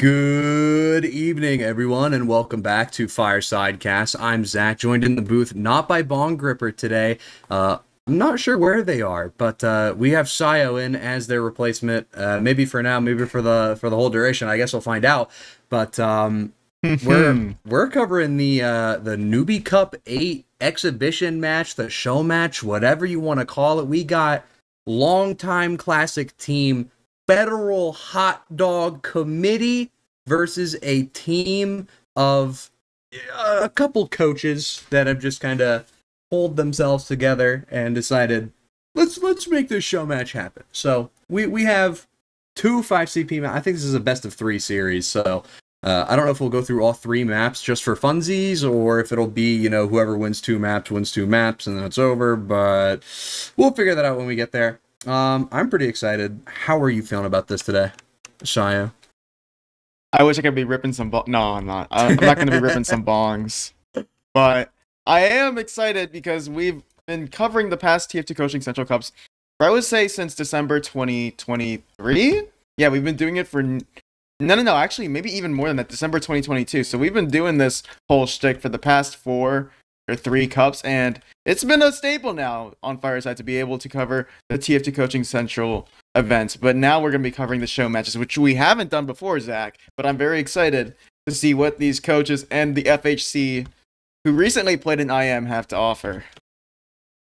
Good evening, everyone, and welcome back to Fireside Cast. I'm Zach, joined in the booth not by Bong Gripper today. Uh, I'm not sure where they are, but uh, we have Siyo in as their replacement. Uh, maybe for now, maybe for the for the whole duration. I guess we'll find out. But um, we're we're covering the uh, the Newbie Cup eight exhibition match, the show match, whatever you want to call it. We got longtime classic team federal hot dog committee versus a team of uh, a couple coaches that have just kind of pulled themselves together and decided let's let's make this show match happen. So we we have two five CP. Ma- I think this is a best of three series. So uh, I don't know if we'll go through all three maps just for funsies or if it'll be you know whoever wins two maps wins two maps and then it's over. But we'll figure that out when we get there. Um, I'm pretty excited. How are you feeling about this today, Shia? I wish I could be ripping some. Bo- no, I'm not. I'm not going to be ripping some bongs, but I am excited because we've been covering the past TF2 Coaching Central Cups. For I would say since December 2023. Yeah, we've been doing it for. No, no, no. Actually, maybe even more than that. December 2022. So we've been doing this whole shtick for the past four or three cups, and it's been a staple now on Fireside to be able to cover the TF2 Coaching Central events. But now we're going to be covering the show matches, which we haven't done before, Zach. But I'm very excited to see what these coaches and the FHC, who recently played in IM, have to offer.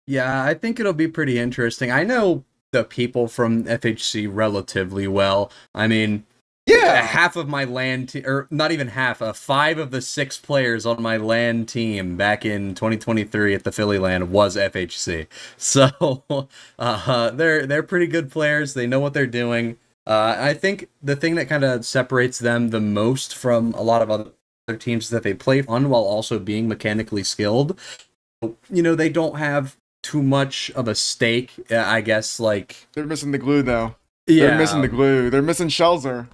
Yeah, I think it'll be pretty interesting. I know the people from FHC relatively well. I mean, Yeah. half of my land te- or not even half, uh, five of the six players on my land team back in 2023 at the Philly land was FHC. So uh, they're they're pretty good players. They know what they're doing. Uh, I think the thing that kind of separates them the most from a lot of other teams is that they play fun while also being mechanically skilled. You know, they don't have too much of a stake, uh, I guess. Like, They're missing the glue, though. They're missing the glue. They're missing Shelzor.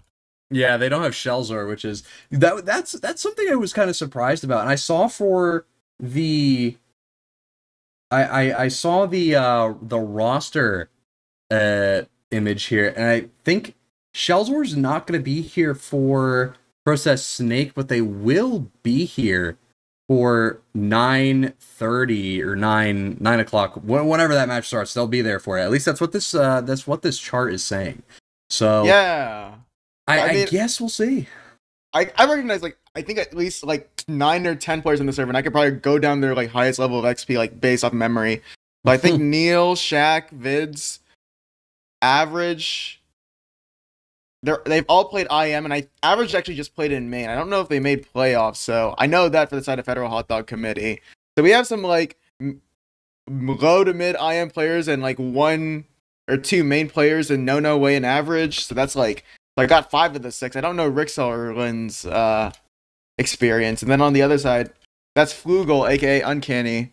Yeah, they don't have Shelzor, which is that that's that's something I was kind of surprised about. And I saw for the I I, I saw the uh the roster uh image here, and I think Shelzor's not gonna be here for Process Snake, but they will be here for nine thirty or nine nine o'clock. wh- Whenever that match starts, they'll be there for it. At least that's what this uh that's what this chart is saying. So Yeah. I, I I, guess we'll see. I, I recognize like I think at least like nine or ten players in the server, and I could probably go down their like highest level of XP like based off memory. But I think Neil, Shaq, Vids, Average, they're they've all played IM, and I Average actually just played in main. I don't know if they made playoffs, so I know that for the side of Federal Hot Dog Committee. So we have some like m- low to mid IM players and like one or two main players and no no way in average. So that's like so I got five of the six. I don't know Rick Sutherland's uh, experience. And then on the other side, that's Flugel, aka Uncanny.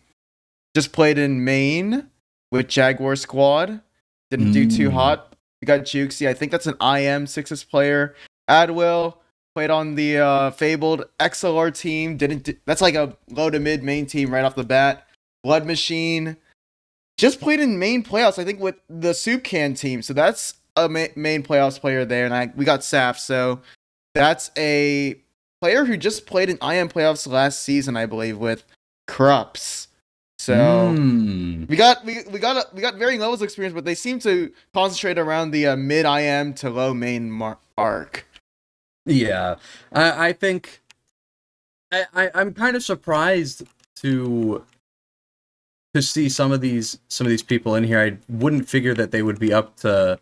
Just played in main with Jaguar Squad. Didn't do too Mm. hot. We got Jukesy. I think that's an IM Sixes player. Adwell played on the uh, fabled XLR team. Didn't do, that's like a low to mid main team right off the bat. Blood Machine just played in main playoffs. I think with the Soup Can team. So that's a ma- main playoffs player there, and I we got Saf. So that's a player who just played in IM playoffs last season, I believe, with Krups. So Hmm. we got we, we got a, we got varying levels of experience, but they seem to concentrate around the uh, mid IM to low main mar- arc. Yeah, I, I think I, I I'm kind of surprised to to see some of these some of these people in here. I wouldn't figure that they would be up to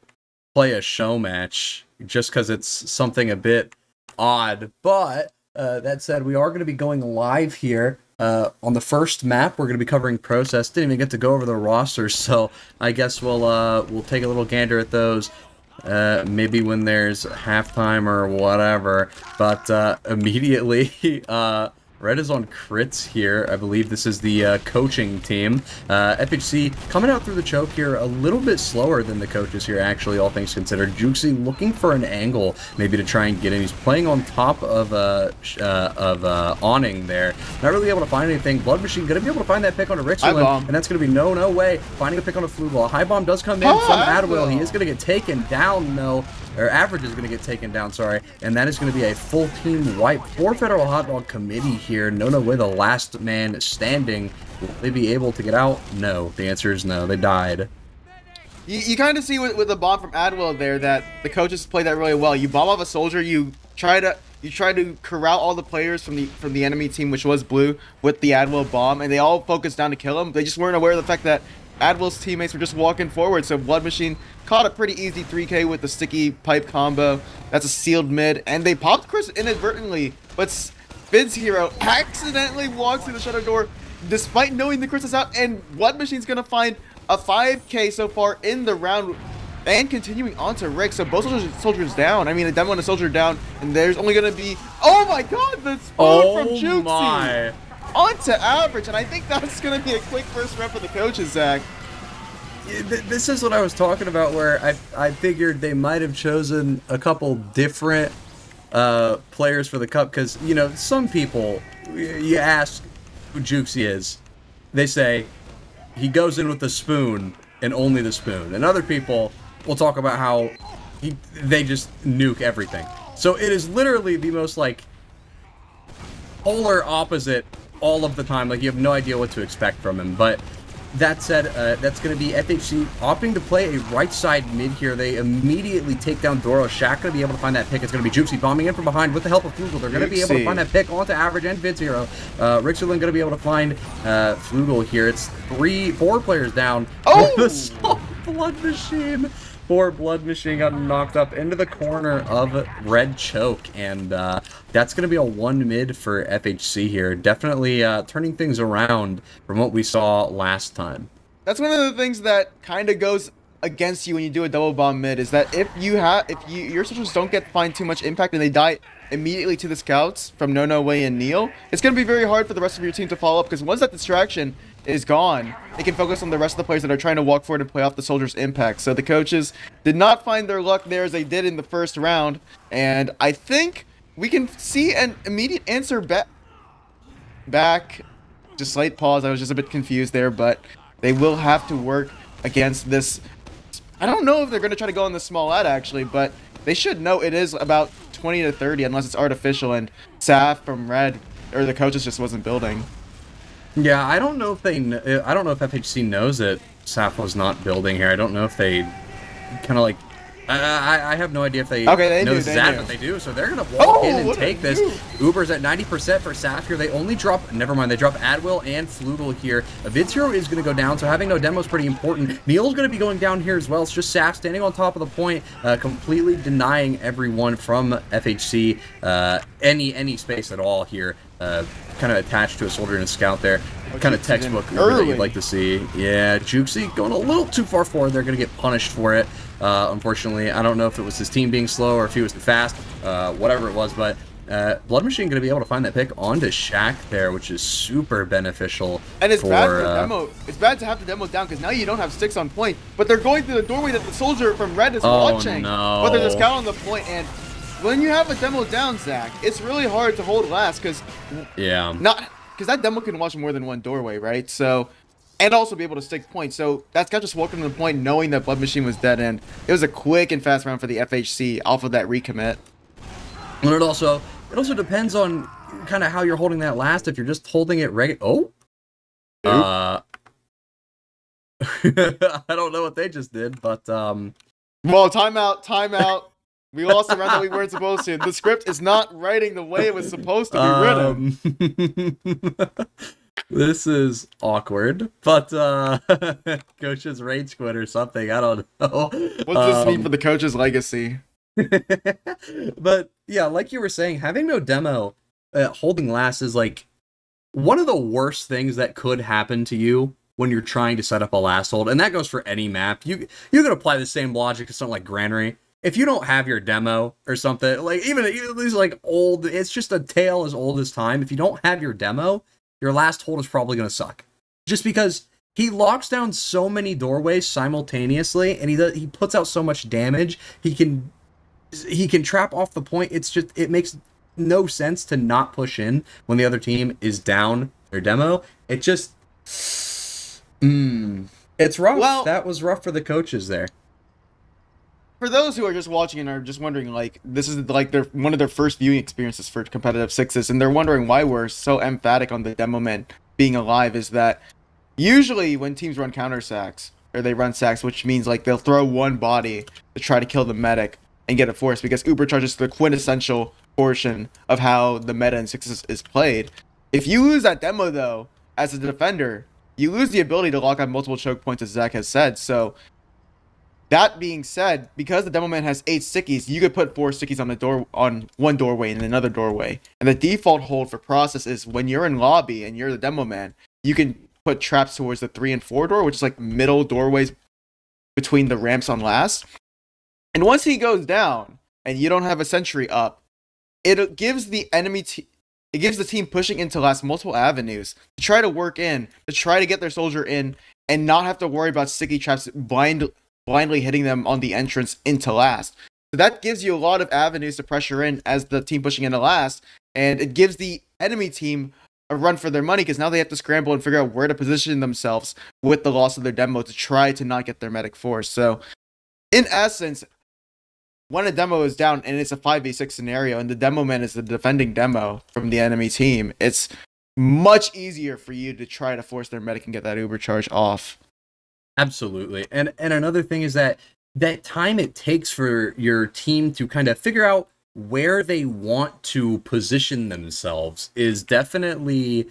play a show match just because it's something a bit odd. But uh, that said, we are going to be going live here. Uh, on the first map, we're going to be covering process. Didn't even get to go over the rosters, so I guess we'll uh, we'll take a little gander at those. Uh, maybe when there's halftime or whatever. But uh, immediately, uh, Red is on crits here. I believe this is the uh, coaching team. Uh, FHC coming out through the choke here a little bit slower than the coaches here, actually, all things considered. Jukesy looking for an angle, maybe to try and get in. He's playing on top of a uh, of uh, awning there. Not really able to find anything. Blood Machine gonna be able to find that pick on a Richland, and that's gonna be no, no way. Finding a pick on a flu ball. High bomb does come in Oh, from Adwell. He is gonna get taken down though. Or average is going to get taken down, sorry, and that is going to be a full team wipe for Federal Hot Dog Committee here. No, no way, the last man standing. Will they be able to get out? No. The answer is no. They died. You, you kind of see with, with the bomb from Adwell there that the coaches play that really well. You bomb off a soldier, you try to you try to corral all the players from the from the enemy team, which was blue, with the Adwell bomb, and they all focused down to kill him. They just weren't aware of the fact that Adwell's teammates were just walking forward. So Blood Machine caught a pretty easy 3K with the sticky pipe combo. That's a sealed mid, and they popped crits inadvertently, but Vid's hero accidentally walks through the shutter door, despite knowing the crits is out, and Blood Machine's gonna find a 5K so far in the round and continuing on to Rick. So both soldiers, soldiers down. I mean, a demo and a soldier down, and there's only going to be... Oh my god, the spoon oh from Jukesy! Onto average, and I think that's going to be a quick first rep for the coaches, Zach. This is what I was talking about, where I, I figured they might have chosen a couple different uh, players for the cup, because, you know, some people, you ask who Jukesy is, they say, he goes in with the spoon and only the spoon. And other people will talk about how he, they just nuke everything. So it is literally the most like polar opposite all of the time. Like you have no idea what to expect from him. But that said, uh, that's going to be FHC opting to play a right side mid here. They immediately take down Doro. Shaq going to be able to find that pick. It's going to be Jukesy bombing in from behind with the help of Flugel. They're going to be able to find that pick onto average and Vid Zero. Uh, Richardson going to be able to find uh, Flugel here. It's three, four players down. Oh! the blood machine. Poor Blood Machine got knocked up into the corner of Red Choke, and uh, that's going to be a one mid for FHC here. Definitely uh, turning things around from what we saw last time. That's one of the things that kind of goes against you when you do a double bomb mid is that if you have if you your soldiers don't get find too much impact and they die immediately to the scouts from No No Way and Neil, it's going to be very hard for the rest of your team to follow up because once that distraction is gone, they can focus on the rest of the players that are trying to walk forward and play off the soldiers' impact. So the coaches did not find their luck there as they did in the first round, and I think we can see an immediate answer back. Back, just slight pause. I was just a bit confused there, but they will have to work against this. I don't know if they're going to try to go on the small ad actually, but they should know it is about 20 to 30 unless it's artificial and Saf from Red or the coaches just wasn't building. Yeah, I don't know if they. kn- I don't know if FHC knows that was not building here. I don't know if they kind of like. I, I, have no idea if they Okay, they know do, they that, do. but they do. So they're gonna walk Oh, in and take this. Uber's at 90% for Saf here. They only drop. Never mind. They drop Adwill and Flugel here. Vidzero is gonna go down. So having no demo is pretty important. Neil's gonna be going down here as well. It's just Saf standing on top of the point, uh, completely denying everyone from FHC uh, any any space at all here. Uh, kind of attached to a soldier and a scout there. kind of textbook in that you'd like to see. Yeah, Jukesy going a little too far forward. They're going to get punished for it. Uh, unfortunately, I don't know if it was his team being slow or if he was too fast, uh, whatever it was, but uh, Blood Machine going to be able to find that pick onto Shaq there, which is super beneficial. And it's for, bad for uh, demo. It's bad to have the demo down because now you don't have sticks on point. But they're going through the doorway that the soldier from Red is Oh, watching. no. But there's a scout on the point, and when you have a demo down, Zach, it's really hard to hold last because Yeah. not because that demo can watch more than one doorway, right? So, and also be able to stick points. So that guy just walking to the point, knowing that Blood Machine was dead end. It was a quick and fast round for the FHC off of that recommit. And it also it also depends on kind of how you're holding that last. If you're just holding it regular, oh, uh, I don't know what they just did, but um, Well, timeout, timeout. We lost a round that we weren't supposed to. The script is not writing the way it was supposed to be written. um, this is awkward, but uh, coach's rage quit or something. I don't know. What does this mean Um, for the coach's legacy? but yeah, like you were saying, having no demo, uh, holding last is like one of the worst things that could happen to you when you're trying to set up a last hold, and that goes for any map. You you can apply the same logic to something like Granary. If you don't have your demo or something, like even these like old, it's just a tale as old as time. If you don't have your demo, your last hold is probably gonna suck, just because he locks down so many doorways simultaneously, and he does, he puts out so much damage. He can he can trap off the point. It's just it makes no sense to not push in when the other team is down their demo. It just mm, it's rough. Well- that was rough for the coaches there. For those who are just watching and are just wondering, like this is like their one of their first viewing experiences for competitive sixes, and they're wondering why we're so emphatic on the demo men being alive, is that usually when teams run counter sacks or they run sacks, which means like they'll throw one body to try to kill the medic and get a force because Uber charges the quintessential portion of how the meta in sixes is played. If you lose that demo though, as a defender, you lose the ability to lock on multiple choke points, as Zach has said. So that being said, because the demo man has eight stickies, you could put four stickies on the door on one doorway and another doorway. And the default hold for process is when you're in lobby and you're the demo man, you can put traps towards the three and four door, which is like middle doorways between the ramps on last. And once he goes down and you don't have a sentry up, it gives the enemy te- it gives the team pushing into last multiple avenues to try to work in, to try to get their soldier in, and not have to worry about sticky traps blind blindly hitting them on the entrance into last. So that gives you a lot of avenues to pressure in as the team pushing into last, and it gives the enemy team a run for their money because now they have to scramble and figure out where to position themselves with the loss of their demo to try to not get their medic force. So, in essence, when a demo is down and it's a 5v6 scenario and the demo man is the defending demo from the enemy team, it's much easier for you to try to force their medic and get that uber charge off. Absolutely. And and another thing is that that time it takes for your team to kind of figure out where they want to position themselves is definitely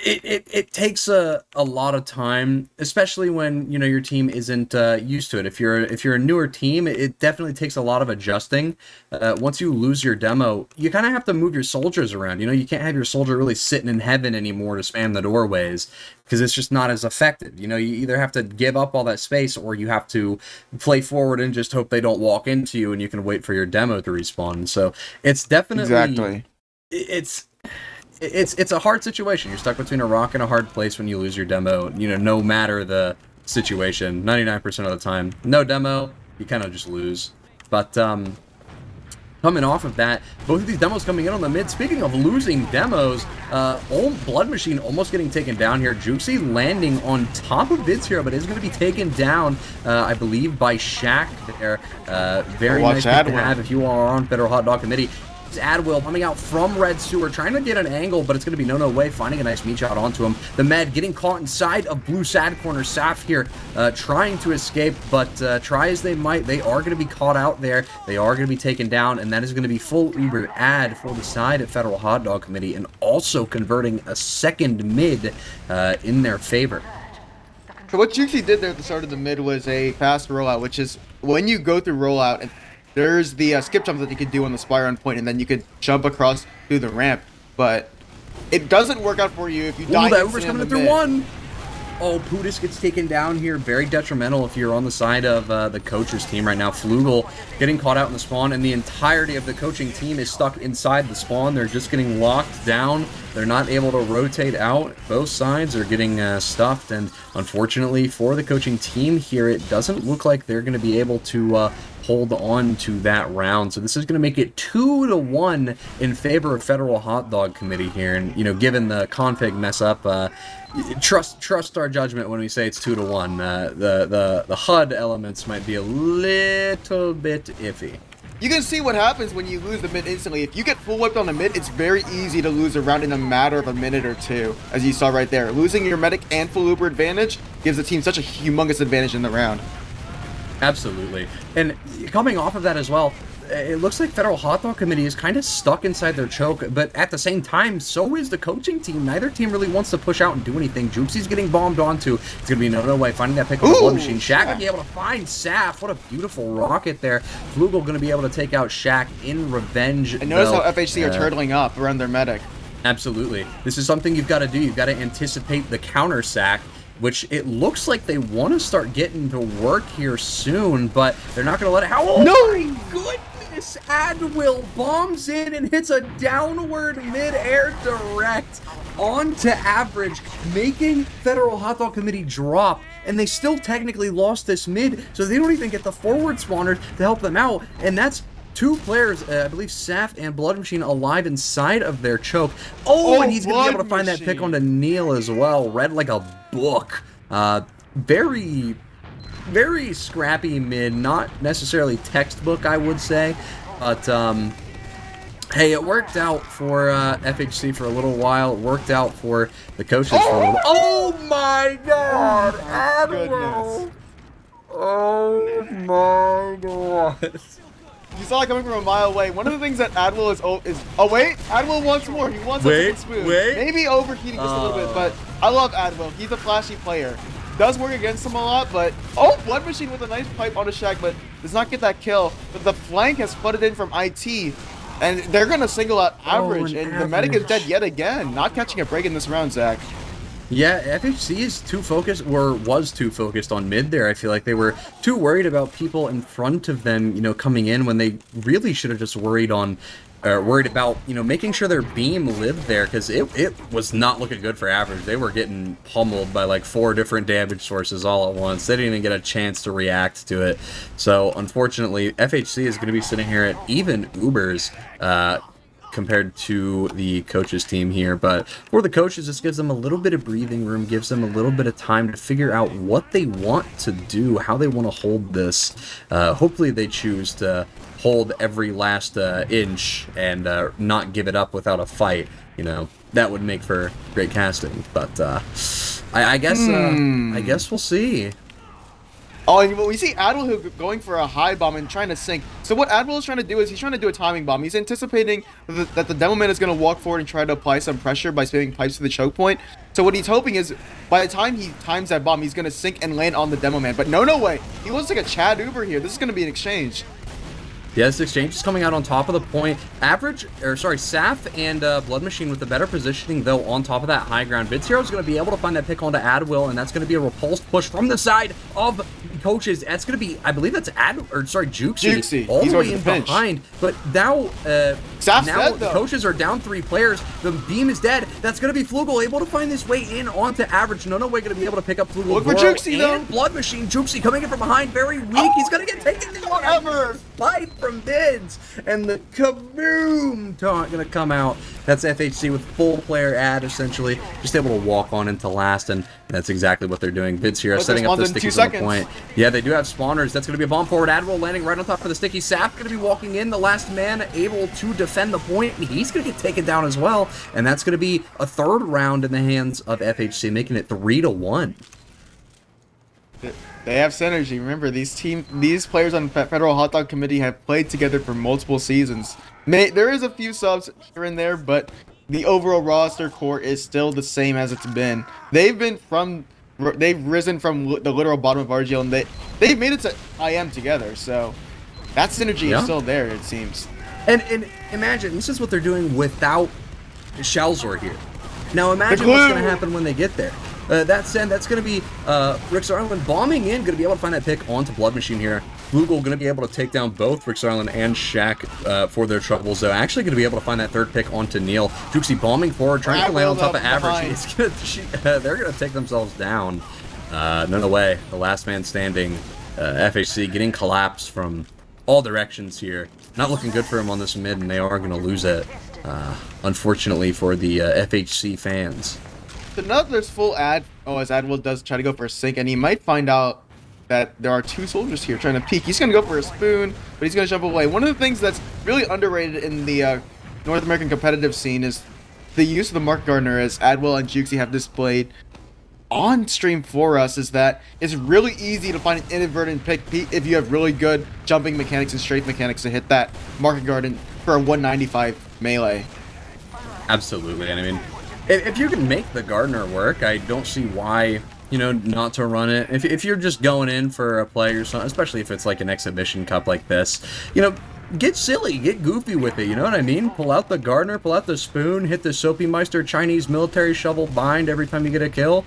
it, it, it takes a, a lot of time, especially when you know your team isn't uh, used to it. If you're if you're a newer team, it definitely takes a lot of adjusting. Uh, once you lose your demo, you kind of have to move your soldiers around. You know, you can't have your soldier really sitting in heaven anymore to spam the doorways because it's just not as effective. You know, you either have to give up all that space or you have to play forward and just hope they don't walk into you, and you can wait for your demo to respawn. So it's definitely exactly it's it's it's a hard situation. You're stuck between a rock and a hard place when you lose your demo. You know, no matter the situation, 99% of the time, no demo, you kind of just lose. But um, coming off of that, both of these demos coming in on the mid. Speaking of losing demos, uh, old Blood Machine almost getting taken down here. Jukesy landing on top of Vids here, but is going to be taken down, uh, I believe, by Shaq there. Uh, very nice to have if you are on Federal Hot Dog Committee. Adwill coming out from Red Sewer, trying to get an angle, but it's going to be no no way, finding a nice meat shot onto him. The Med getting caught inside of Blue Sad Corner. Saf here uh, trying to escape, but uh, try as they might, they are going to be caught out there. They are going to be taken down, and that is going to be full Uber ad for the side at Federal Hot Dog Committee, and also converting a second mid uh, in their favor. So what Juicy did there at the start of the mid was a fast rollout, which is when you go through rollout and there's the uh, skip jump that you could do on the spire point, and then you could jump across through the ramp. But it doesn't work out for you if you Ooh, die. that Uber's coming through mid. one. Oh, Pudis gets taken down here. Very detrimental if you're on the side of uh, the coach's team right now. Flugel getting caught out in the spawn, and the entirety of the coaching team is stuck inside the spawn. They're just getting locked down. They're not able to rotate out. Both sides are getting uh, stuffed, and unfortunately for the coaching team here, it doesn't look like they're going to be able to uh, hold on to that round. So this is going to make it two to one in favor of Federal Hot Dog Committee here. And you know, given the config mess up, uh, trust trust our judgment when we say it's two to one. Uh, the the the HUD elements might be a little bit iffy. You can see what happens when you lose the mid instantly. If you get full whipped on the mid, it's very easy to lose a round in a matter of a minute or two, as you saw right there. Losing your medic and full Uber advantage gives the team such a humongous advantage in the round. Absolutely. And coming off of that as well, it looks like Federal Hot Dog Committee is kind of stuck inside their choke, but at the same time, so is the coaching team. Neither team really wants to push out and do anything. Jukesy's getting bombed onto. It's going to be no, no way. Finding that pick on the blood machine. Shaq going to be able to find Saf. What a beautiful rocket there. Flugel going to be able to take out Shaq in revenge. And notice though, how FHC uh, are turtling up around their medic. Absolutely. This is something you've got to do. You've got to anticipate the counter sack which it looks like they want to start getting to work here soon, but they're not going to let it. How? Oh no! my goodness! Adwill bombs in and hits a downward mid-air direct onto average, making Federal Hot Dog Committee drop. And they still technically lost this mid, so they don't even get the forward spawners to help them out. And that's two players, uh, I believe Saf and Blood Machine, alive inside of their choke. Oh, oh and he's going to be able to find that pick onto Neil as well. Red like a book. Uh, very very scrappy mid, not necessarily textbook, I would say, but um, hey, it worked out for uh, FHC for a little while. It worked out for the coaches for a little. Oh my God, Admiral! Oh my God. You saw it coming from a mile away. One of the things that Adwell is oh, is oh wait, Adwell wants more. He wants Wait, a spoon. wait. Maybe overheating just a little bit, Uh. but I love Adwell. He's a flashy player. Does work against him a lot, but oh, Blood Machine with a nice pipe on the Shaq, but does not get that kill. But the flank has flooded in from IT, and they're gonna single out Oh, average, an and the medic is dead yet again. Not catching a break in this round, Zach. Yeah, FHC is too focused, or was too focused on mid there. I feel like they were too worried about people in front of them, you know, coming in when they really should have just worried on, uh, worried about, you know, making sure their beam lived there because it, it was not looking good for average. They were getting pummeled by like four different damage sources all at once. They didn't even get a chance to react to it. So unfortunately, FHC is going to be sitting here at even Ubers. Uh, compared to the coaches team here but for the coaches this gives them a little bit of breathing room gives them a little bit of time to figure out what they want to do how they want to hold this. Uh, hopefully they choose to hold every last uh, inch and uh, not give it up without a fight you know. That would make for great casting but uh, I, I guess uh, I guess we'll see Oh, and we see who going for a high bomb and trying to sink. So what Adwell is trying to do is he's trying to do a timing bomb. He's anticipating that, that the demo man is going to walk forward and try to apply some pressure by spamming pipes to the choke point. So what he's hoping is by the time he times that bomb, he's going to sink and land on the demo man. But no, no way. He looks like a Chad Uber here. This is going to be an exchange. Yeah, this exchange is coming out on top of the point. Average, or sorry, Saf and uh, Blood Machine with the better positioning, though, on top of that high ground. Vids Hero is going to be able to find that pick onto Adwill, and that's going to be a repulsed push from the side of coaches. That's going to be, I believe that's Ad, or sorry, Jukesy, Jukesy. all He's the way in pinch. behind. But now, uh, now dead, the coaches are down three players. The beam is dead. That's going to be Flugel able to find his way in onto Average. No, no way going to be able to pick up Flugel. Look for Jukesy, though. Blood Machine. Jukesy coming in from behind, very weak. He's going to get taken down. Forever. Fight from Vids, and the kaboom taunt gonna come out. That's FHC with full player ad essentially, just able to walk on into last, and that's exactly what they're doing. Vids here But setting up the stickies on the point. Yeah, they do have spawners. That's gonna be a bomb forward. Admiral landing right on top of the sticky. Sap gonna be walking in, the last man able to defend the point. He's gonna get taken down as well, and that's gonna be a third round in the hands of FHC, making it three to one. They have synergy. Remember, these team, these players on Fe- Federal Hot Dog Committee have played together for multiple seasons. May, there is a few subs here and there, but the overall roster core is still the same as it's been. They've been from, they've risen from the literal bottom of RGL, and they they've made it to IM together. So that synergy Yeah. is still there. It seems. And and imagine this is what they're doing without Shelzor here. Now imagine what's going to happen when they get there. Uh, that said, that's going to be uh, Rick Sarlin bombing in, going to be able to find that pick onto Blood Machine here. Google going to be able to take down both Rick Sarlin and Shaq uh, for their troubles, though. Actually going to be able to find that third pick onto Neil. Jukesy bombing forward, trying to land on top of average. Gonna, she, uh, they're going to take themselves down. Uh, no, no way. The last man standing, uh, FHC getting collapsed from all directions here. Not looking good for him on this mid, and they are going to lose it. Uh, unfortunately for the uh, FHC fans. Now full ad, oh, as Adwell does try to go for a sink, and he might find out that there are two soldiers here trying to peek. He's going to go for a spoon, but he's going to jump away. One of the things that's really underrated in the uh, North American competitive scene is the use of the Mark Gardner, as Adwell and Jukesy have displayed on stream for us, is that it's really easy to find an inadvertent pick if you have really good jumping mechanics and straight mechanics to hit that Market Garden for a 195 melee. Absolutely, and I mean, if, you can make the Gardener work, I don't see why you know not to run it. If, if you're just going in for a play or something, especially if it's like an exhibition cup like this, you know. Get silly, get goofy with it, you know what I mean? Pull out the gardener, pull out the spoon, hit the Soapy Meister Chinese military shovel bind every time you get a kill.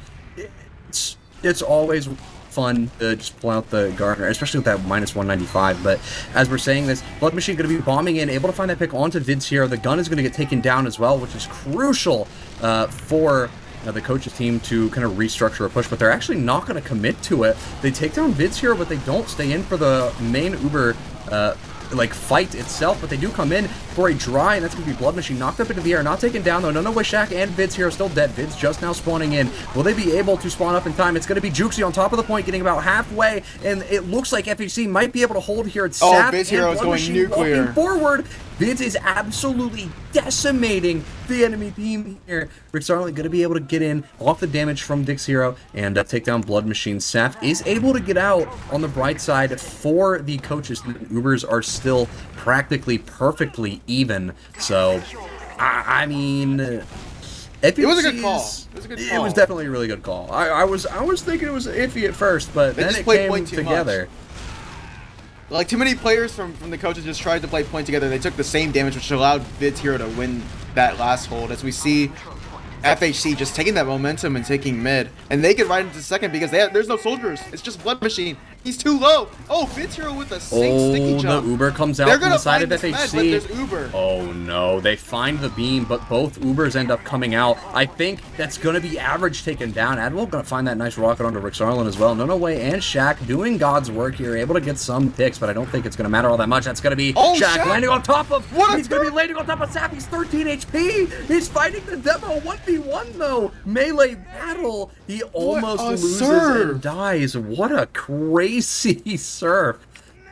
It's it's always fun to just pull out the gardener, especially with that minus 195. But as we're saying this, Blood Machine going to be bombing in, able to find that pick onto Vids here. The gun is going to get taken down as well, which is crucial uh, for uh, the coach's team to kind of restructure a push, but they're actually not going to commit to it. They take down Vids here, but they don't stay in for the main Uber uh, like fight itself, but they do come in for a dry, and that's going to be Blood Machine knocked up into the air, not taken down though. No, no way, Shaq and Vids here are still dead. Vids just now spawning in. Will they be able to spawn up in time? It's going to be Jukesy on top of the point, getting about halfway, and it looks like FHC might be able to hold here. It's Oh, Vids Hero is going nuclear. forward. Vids is absolutely decimating the enemy team here. Rick Starling going to be able to get in off the damage from Vids Hero and uh, take down Blood Machine. Saf is able to get out on the bright side for the coaches. The Ubers are still practically perfectly even. So, I, I mean. It was a good call. It was a good It was definitely a really good call. I, I was I was thinking it was iffy at first, but They then it came too much. Like too many players from from the coaches just tried to play point together. They took the same damage, which allowed Vids Hero to win that last hold. As we see, FHC just taking that momentum and taking mid, and they could ride into second because have, there's no soldiers. It's just Blood Machine. He's too low. Oh, Vids Hero with a oh, sticky Oh, the jump. Uber comes out They're from gonna the side of FHC. there's Uber. Oh no, they find the beam, but both Ubers end up coming out. I think that's going to be average taken down. Admiral going to find that nice rocket onto Rick Sarlin as well. No, no way, and Shaq doing God's work here, able to get some picks, but I don't think it's going to matter all that much. That's going to be Oh, Shaq, Shaq! landing on top of. What a he's going to be landing on top of Sap. He's 13 HP. He's fighting the demo 1v1 though. Melee battle. He almost loses serve! and dies. What a crazy surf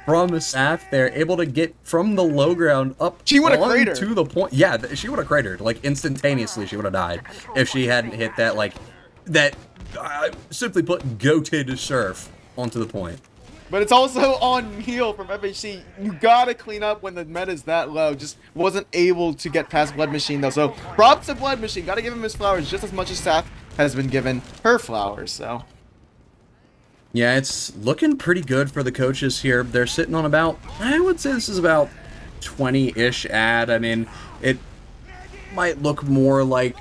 from Saf there, able to get from the low ground up She would've on cratered. to the point. Yeah, she would have cratered like instantaneously. She would have died if she hadn't hit that like that. Uh, simply put, goated surf onto the point. But it's also on heel from FHC. You gotta clean up when the meta is that low. Just wasn't able to get past Blood Machine though. So props to Blood Machine. Gotta give him his flowers just as much as Saf has been given her flowers. So Yeah, it's looking pretty good for the coaches here. They're sitting on about, I would say this is about 20 ish ad. I mean, it might look more like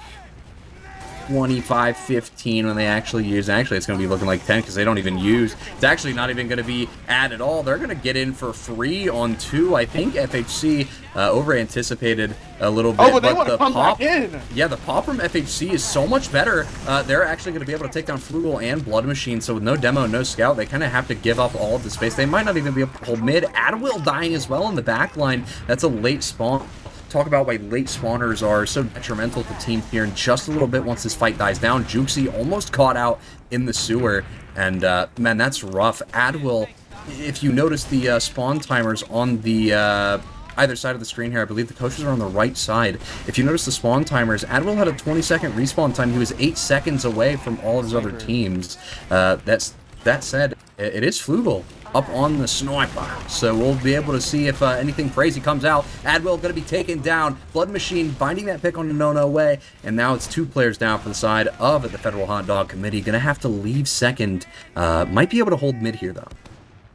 25, 15 when they actually use. Actually, it's going to be looking like 10 because they don't even use. It's actually not even going to be at all. They're going to get in for free on two. I think FHC uh, over anticipated a little bit. Oh, but they the come pop, back in. yeah, the pop from FHC is so much better. Uh, they're actually going to be able to take down Flugel and Blood Machine. So with no demo, no scout, they kind of have to give up all of the space. They might not even be able to hold mid. Adwill dying as well in the back line. That's a late spawn. Talk about why late spawners are so detrimental to team here in just a little bit once this fight dies down. Jukesy almost caught out in the sewer. And, uh, man, that's rough. Adwill, if you notice the uh, spawn timers on the... Uh, either side of the screen here. I believe the coaches are on the right side. If you notice the spawn timers, Admiral had a 20 second respawn time. He was 8 seconds away from all of his other teams. Uh, that's That said, it is Flugel up on the sniper. So we'll be able to see if uh, anything crazy comes out. Adwell going to be taken down. Blood Machine binding that pick on the no-no way. And now it's two players down for the side of the Federal Hot Dog Committee. Going to have to leave second. Uh, might be able to hold mid here, though.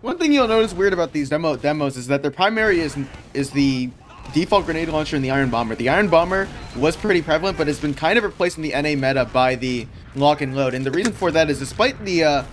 One thing you'll notice weird about these demo demos is that their primary is is the default grenade launcher and the Iron Bomber. The Iron Bomber was pretty prevalent, but it's been kind of replaced in the NA meta by the lock and load. And the reason for that is despite the uh,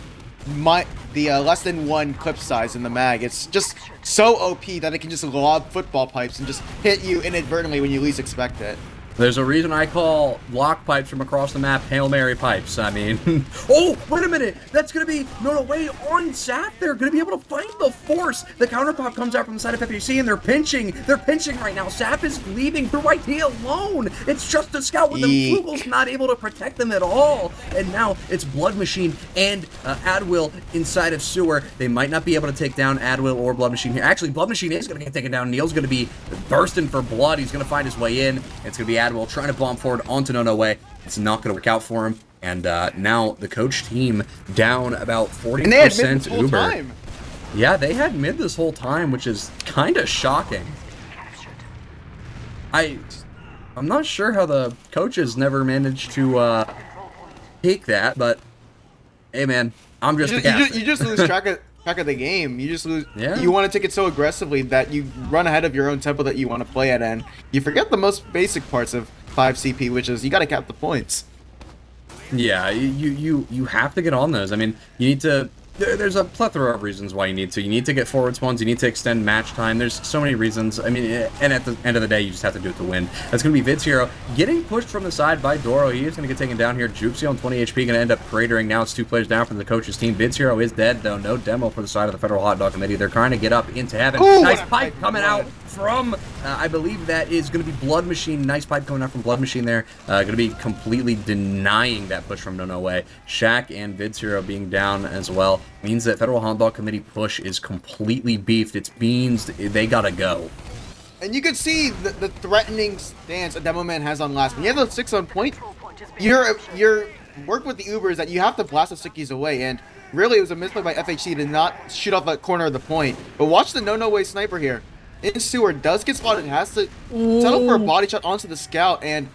my the uh, less than one clip size in the mag, it's just so OP that it can just lob football pipes and just hit you inadvertently when you least expect it. There's a reason I call lock pipes from across the map Hail Mary pipes. I mean, oh, wait a minute. That's going to be, no, no, wait, on Sap, they're going to be able to find the force. The counter pop comes out from the side of FHC and they're pinching. They're pinching right now. Sap is leaving through IT alone. It's just a scout with. Eek. Flugel's not able to protect them at all. And now it's Blood Machine and uh, Adwill inside of Sewer. They might not be able to take down Adwill or Blood Machine here. Actually, Blood Machine is going to get taken down. Neil's going to be bursting for blood. He's going to find his way in. It's going to be Adwill trying to bomb forward onto No No Way. It's not going to work out for him. And uh, now the coach team down about 40% And they had mid this whole Uber. time. Yeah, they had mid this whole time, which is kind of shocking. I, I'm not sure how the coaches never managed to uh, take that, but hey, man, I'm You just just, you just, you just lose track of track of the game. You just lose. Yeah. You want to take it so aggressively that you run ahead of your own tempo that you want to play at, and you forget the most basic parts of 5 CP, which is you got to cap the points. Yeah, you, you you you have to get on those. I mean, you need to there, there's a plethora of reasons why you need to. You need to get forward spawns. You need to extend match time. There's so many reasons. I mean, eh, and at the end of the day, you just have to do it to win. That's going to be Vid's hero getting pushed from the side by Doro. He is going to get taken down here. Jukesy on 20 HP going to end up cratering. Now it's two players down from the coach's team. Vid's hero is dead, though. No demo for the side of the Federal Hot Dog Committee. They're trying to get up into heaven. Ooh, nice pipe pipe coming out from, uh, I believe that is going to be Blood Machine. Nice pipe coming out from Blood Machine there. Uh, going to be completely denying that push from No No Way. Shaq and Vid's hero being down as well means that Federal Dog Committee push is completely beefed. It's beans. They gotta go. And you can see the, the threatening stance a Demo Man has on last. When you have those six on point, your your work with the Uber is that you have to blast the stickies away. And really, it was a misplay by FHC to not shoot off that corner of the point. But watch the no no way sniper here. In sewer does get spotted, has to settle for a body shot onto the scout, and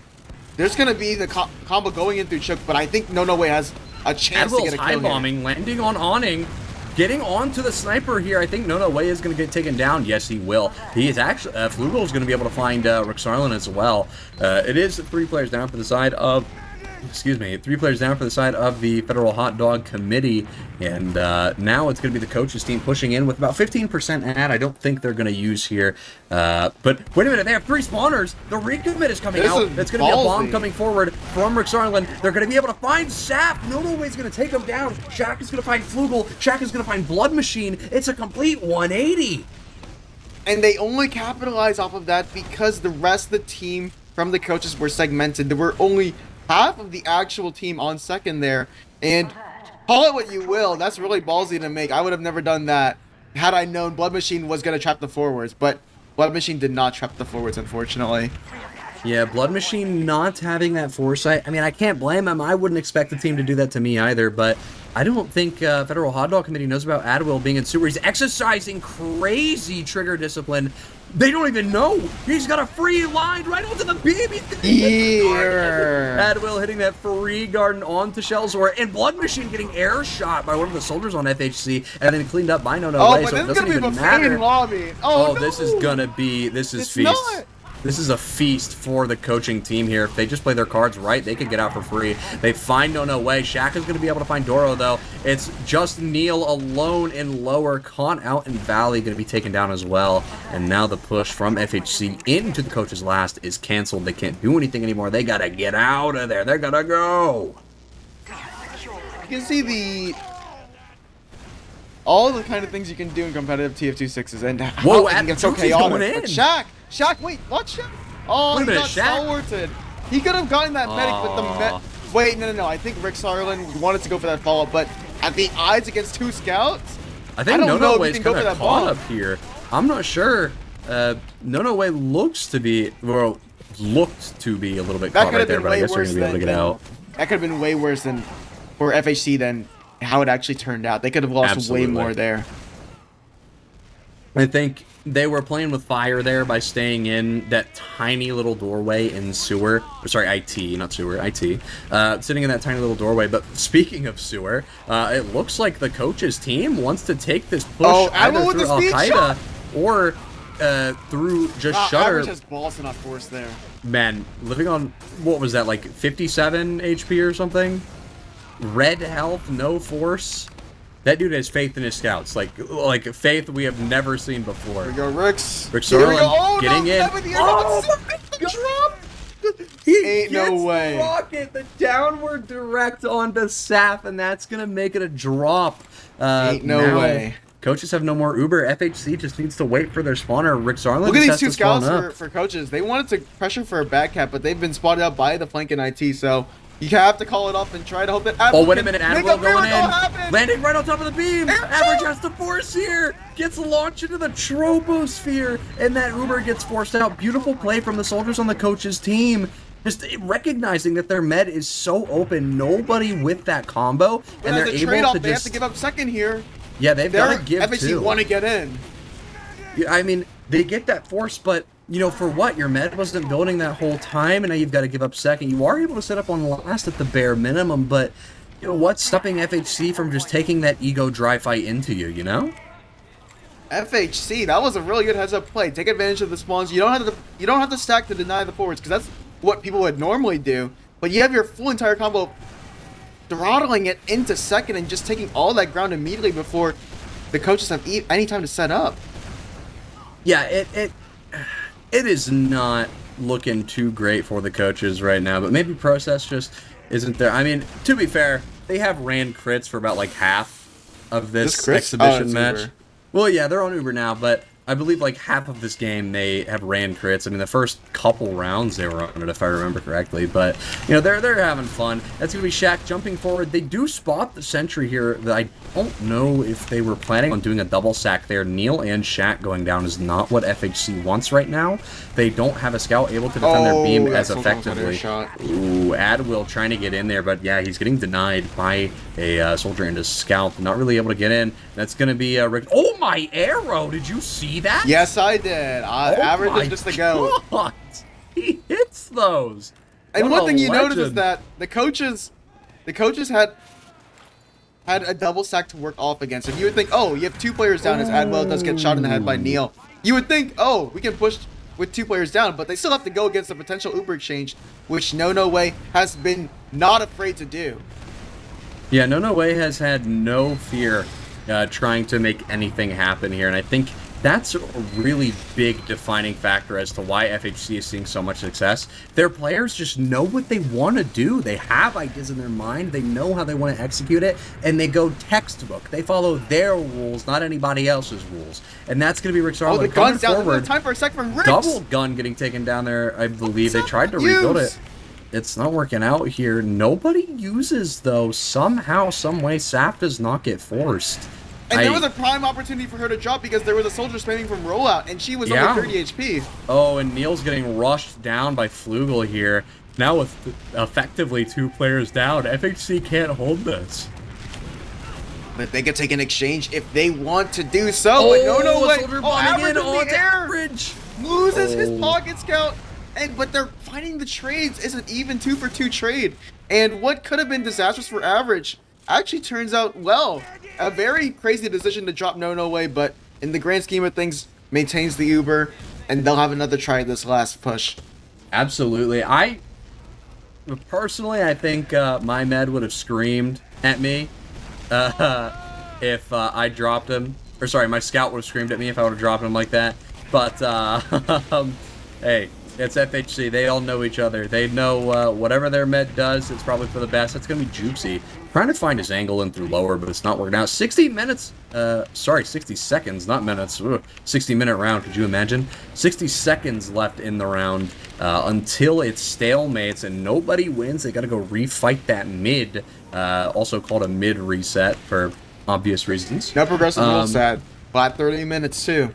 there's gonna be the co- combo going in through Chook. But I think no no way has a chance to get a high kill here. bombing, landing on awning. Getting onto the sniper here, I think No No Way is going to get taken down. Yes, he will. He is actually, uh, Flugel is going to be able to find uh, Rick Sarlin as well. Uh, it is three players down for the side of, excuse me, three players down for the side of the Federal Hot Dog Committee. And uh, now it's going to be the coaches team pushing in with about 15% ad. I don't think they're going to use here. Uh, but wait a minute, they have three spawners. The recommit is coming This out. is It's going to be a bomb coming forward from Rick Sarlin. They're going to be able to find Sap. No No Way's going to take him down. Shaq is going to find Flugel. Shaq is going to find Blood Machine. It's a complete 180. And they only capitalize off of that because the rest of the team from the coaches were segmented. There were only half of the actual team on second there. And call it what you will, that's really ballsy to make. I would have never done that had I known Blood Machine was going to trap the forwards. But Blood Machine did not trap the forwards, unfortunately. Yeah, Blood Machine not having that foresight. I mean, I can't blame him. I wouldn't expect the team to do that to me either, but I don't think uh, Federal Hot Dog Committee knows about Adwill being in sewer. He's exercising crazy trigger discipline. They don't even know. He's got a free line right onto the beam. He's gonna Here. Adwill hitting that free garden onto Shelzor, and Blood Machine getting air shot by one of the soldiers on FHC, and then cleaned up by No No Oh, Way, but so it this is doesn't going to be even a matter. main lobby. Oh, Oh, this is no. gonna be this is It's feast. not. This is a feast for the coaching team here. If they just play their cards right, they could get out for free. They find No No Way. Shaq is going to be able to find Doro, though. It's just Neil alone in lower. Con out in Valley going to be taken down as well. And now the push from FHC into the coach's last is canceled. They can't do anything anymore. They got to get out of there. They're going to go. You can see the all the kind of things you can do in competitive TF2 sixes and how Whoa, it can Ad- get so chaotic. going But in. Shaq, Shaq, wait, what Shaq? Oh, Wait he got Shaq? He could have gotten that medic with the med. Wait, no, no, no. I think Rick Sarlin wanted to go for that follow-up, but at the odds against two scouts, I think don't No No Way's kind of caught up here. I'm not sure. Uh, No No Way looks to be, well, looked to be a little bit that caught right there, but I guess they're going to be able to get than- out. that could have been way worse than for FHC than how it actually turned out. They could have lost Absolutely. way more there. I think they were playing with fire there by staying in that tiny little doorway in sewer. Or sorry, IT, not sewer, IT. Uh, sitting in that tiny little doorway. But speaking of sewer, uh, it looks like the coach's team wants to take this push Oh, either with through Al Qaeda or uh, through just Uh, Shutter. Average has balls to not force there. Man, living on what was that like 57 HP or something? Red health, no force. That dude has faith in his scouts, like like faith we have never seen before. Here we go, Here we go. Oh, getting no, in. The Oh drop. He Ain't no gets the way. rocket, the downward direct onto Saf, and that's gonna make it a drop. Uh, Ain't no now, way. Coaches have no more Uber. FHC just needs to wait for their spawner. Rick Sarlin Look at these two has to spawn scouts for, for coaches. They wanted to pressure for a back cap, but they've been spotted out by the flank in IT. So you have to call it off and try to hope that. Oh, wait a minute, Admiral going in. Landing right on top of the beam. Air Average has to force here. Gets launched into the troposphere. And that Uber gets forced out. Beautiful play from the soldiers on the coach's team. Just recognizing that their med is so open, nobody with that combo, But and they're able to they just have to give up second here. yeah, they've got to give FHC want to get in. Yeah, I mean, they get that force, but you know, for what? Your med wasn't building that whole time, and now you've got to give up second. You are able to set up on last at the bare minimum, but you know what's stopping FHC from just taking that ego dry fight into you? You know? FHC, that was a really good heads-up play. Take advantage of the spawns. You don't have to. You don't have to stack to deny the forwards because that's what people would normally do. But you have your full entire combo throttling it into second and just taking all that ground immediately before the coaches have e- any time to set up. Yeah, it it it is not looking too great for the coaches right now, but maybe process just isn't there. I mean, to be fair, they have ran crits for about like half of this, This exhibition Oh, match. Uber. Well, yeah, they're on Uber now, but I believe like half of this game they have ran crits. I mean, the first couple rounds they were on it, if I remember correctly. But you know, they're they're having fun. That's gonna be Shaq jumping forward. They do spot the sentry here. That I don't know if they were planning on doing a double sack there. Neil and Shaq going down is not what FHC wants right now. They don't have a scout able to defend their beam Oh, as Sultan was my effectively. Ooh, Adwill trying to get in there, but yeah, he's getting denied by a uh, soldier and his scout. Not really able to get in. That's going to be uh, Rick. Oh, my arrow! Did you see that? Yes, I did. I, Oh average my is just a go. God. He hits those. And What one thing you notice is that the coaches, the coaches had had a double stack to work off against. And you would think, oh, you have two players down as Adwell does get shot in the head by Neil, you would think, oh, we can push with two players down, but they still have to go against a potential Uber exchange, which No No Way has been not afraid to do. Yeah, No No Way has had no fear uh, trying to make anything happen here, and I think that's a really big defining factor as to why FHC is seeing so much success. Their players just know what they want to do. They have ideas in their mind. They know how they want to execute it, and they go textbook. They follow their rules, not anybody else's rules. And that's going to be Rick Oh, the coming gun's down. forward. Time for a second from Ricks. Double gun getting taken down there, I believe. They tried to with rebuild it. It's not working out here. Nobody uses though. Somehow, some way, Sap does not get forced. And there was a prime opportunity for her to drop because there was a soldier spamming from rollout, and she was Yeah. only 30 HP. Oh, and Neil's getting rushed down by Flugel here. Now with effectively two players down, FHC can't hold this. But they could take an exchange if they want to do so. but no, no oh, way. Oh, bombing average in in the air. average. loses his Oh. pocket scout, and but they're finding the trades. It's an even two for two trade, and what could have been disastrous for average actually turns out well. A very crazy decision to drop No No Way, but in the grand scheme of things, maintains the Uber, and they'll have another try this last push. Absolutely. I personally, I think uh, my med would have screamed at me uh, if uh, I dropped him. Or sorry, my scout would have screamed at me if I would have dropped him like that. But uh, hey, it's FHC. They all know each other. They know uh, whatever their med does, it's probably for the best. That's gonna be Jukesy. Trying to find his angle in through lower, but it's not working out. 60 minutes. Uh, sorry, 60 seconds, not minutes. Ugh, 60 minute round. Could you imagine? 60 seconds left in the round uh, until it's stalemates and nobody wins. They got to go refight that mid. Uh, also called a mid reset for obvious reasons. No progressive Um, rule set. Flat 30 minutes too.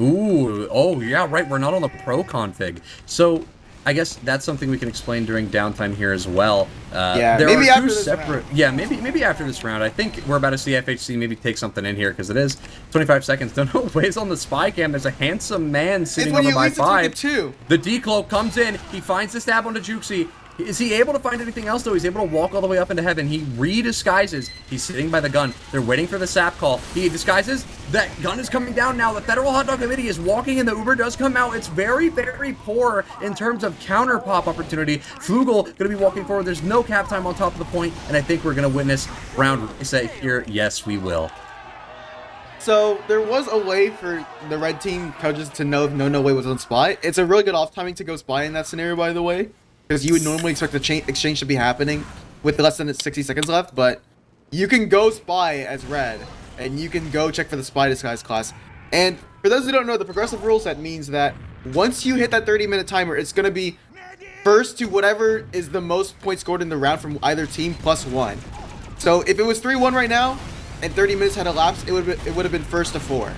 Ooh, oh yeah, right. We're not on the pro config, so I guess that's something we can explain during downtime here as well. Uh, Yeah, there maybe are after two this separate. round. Yeah, maybe maybe after this round. I think we're about to see FHC maybe take something in here because it is 25 seconds. Don't know ways on the spy cam. There's a handsome man sitting on the by least expect it five. too. The decloak comes in. He finds the stab onto Jukesy. Is he able to find anything else though? He's able to walk all the way up into heaven. He redisguises. He's sitting by the gun. They're waiting for the sap call. He disguises. That gun is coming down now. The Federal Hot Dog Committee is walking and the Uber does come out. It's very, very poor in terms of counter pop opportunity. Flugel gonna be walking forward. There's no cap time on top of the point, and I think we're gonna witness round reset here. Yes, we will. So there was a way for the red team coaches to know if No No Way was on spy. It's a really good off timing to go spy in that scenario, by the way, because you would normally expect the cha- exchange to be happening with less than 60 seconds left. But you can go spy as red, and you can go check for the spy disguise class. And for those who don't know, the progressive rule set means that once you hit that 30 minute timer, it's gonna be first to whatever is the most points scored in the round from either team plus one. So if it was 3-1 right now, and 30 minutes had elapsed, it would it would have been first to four.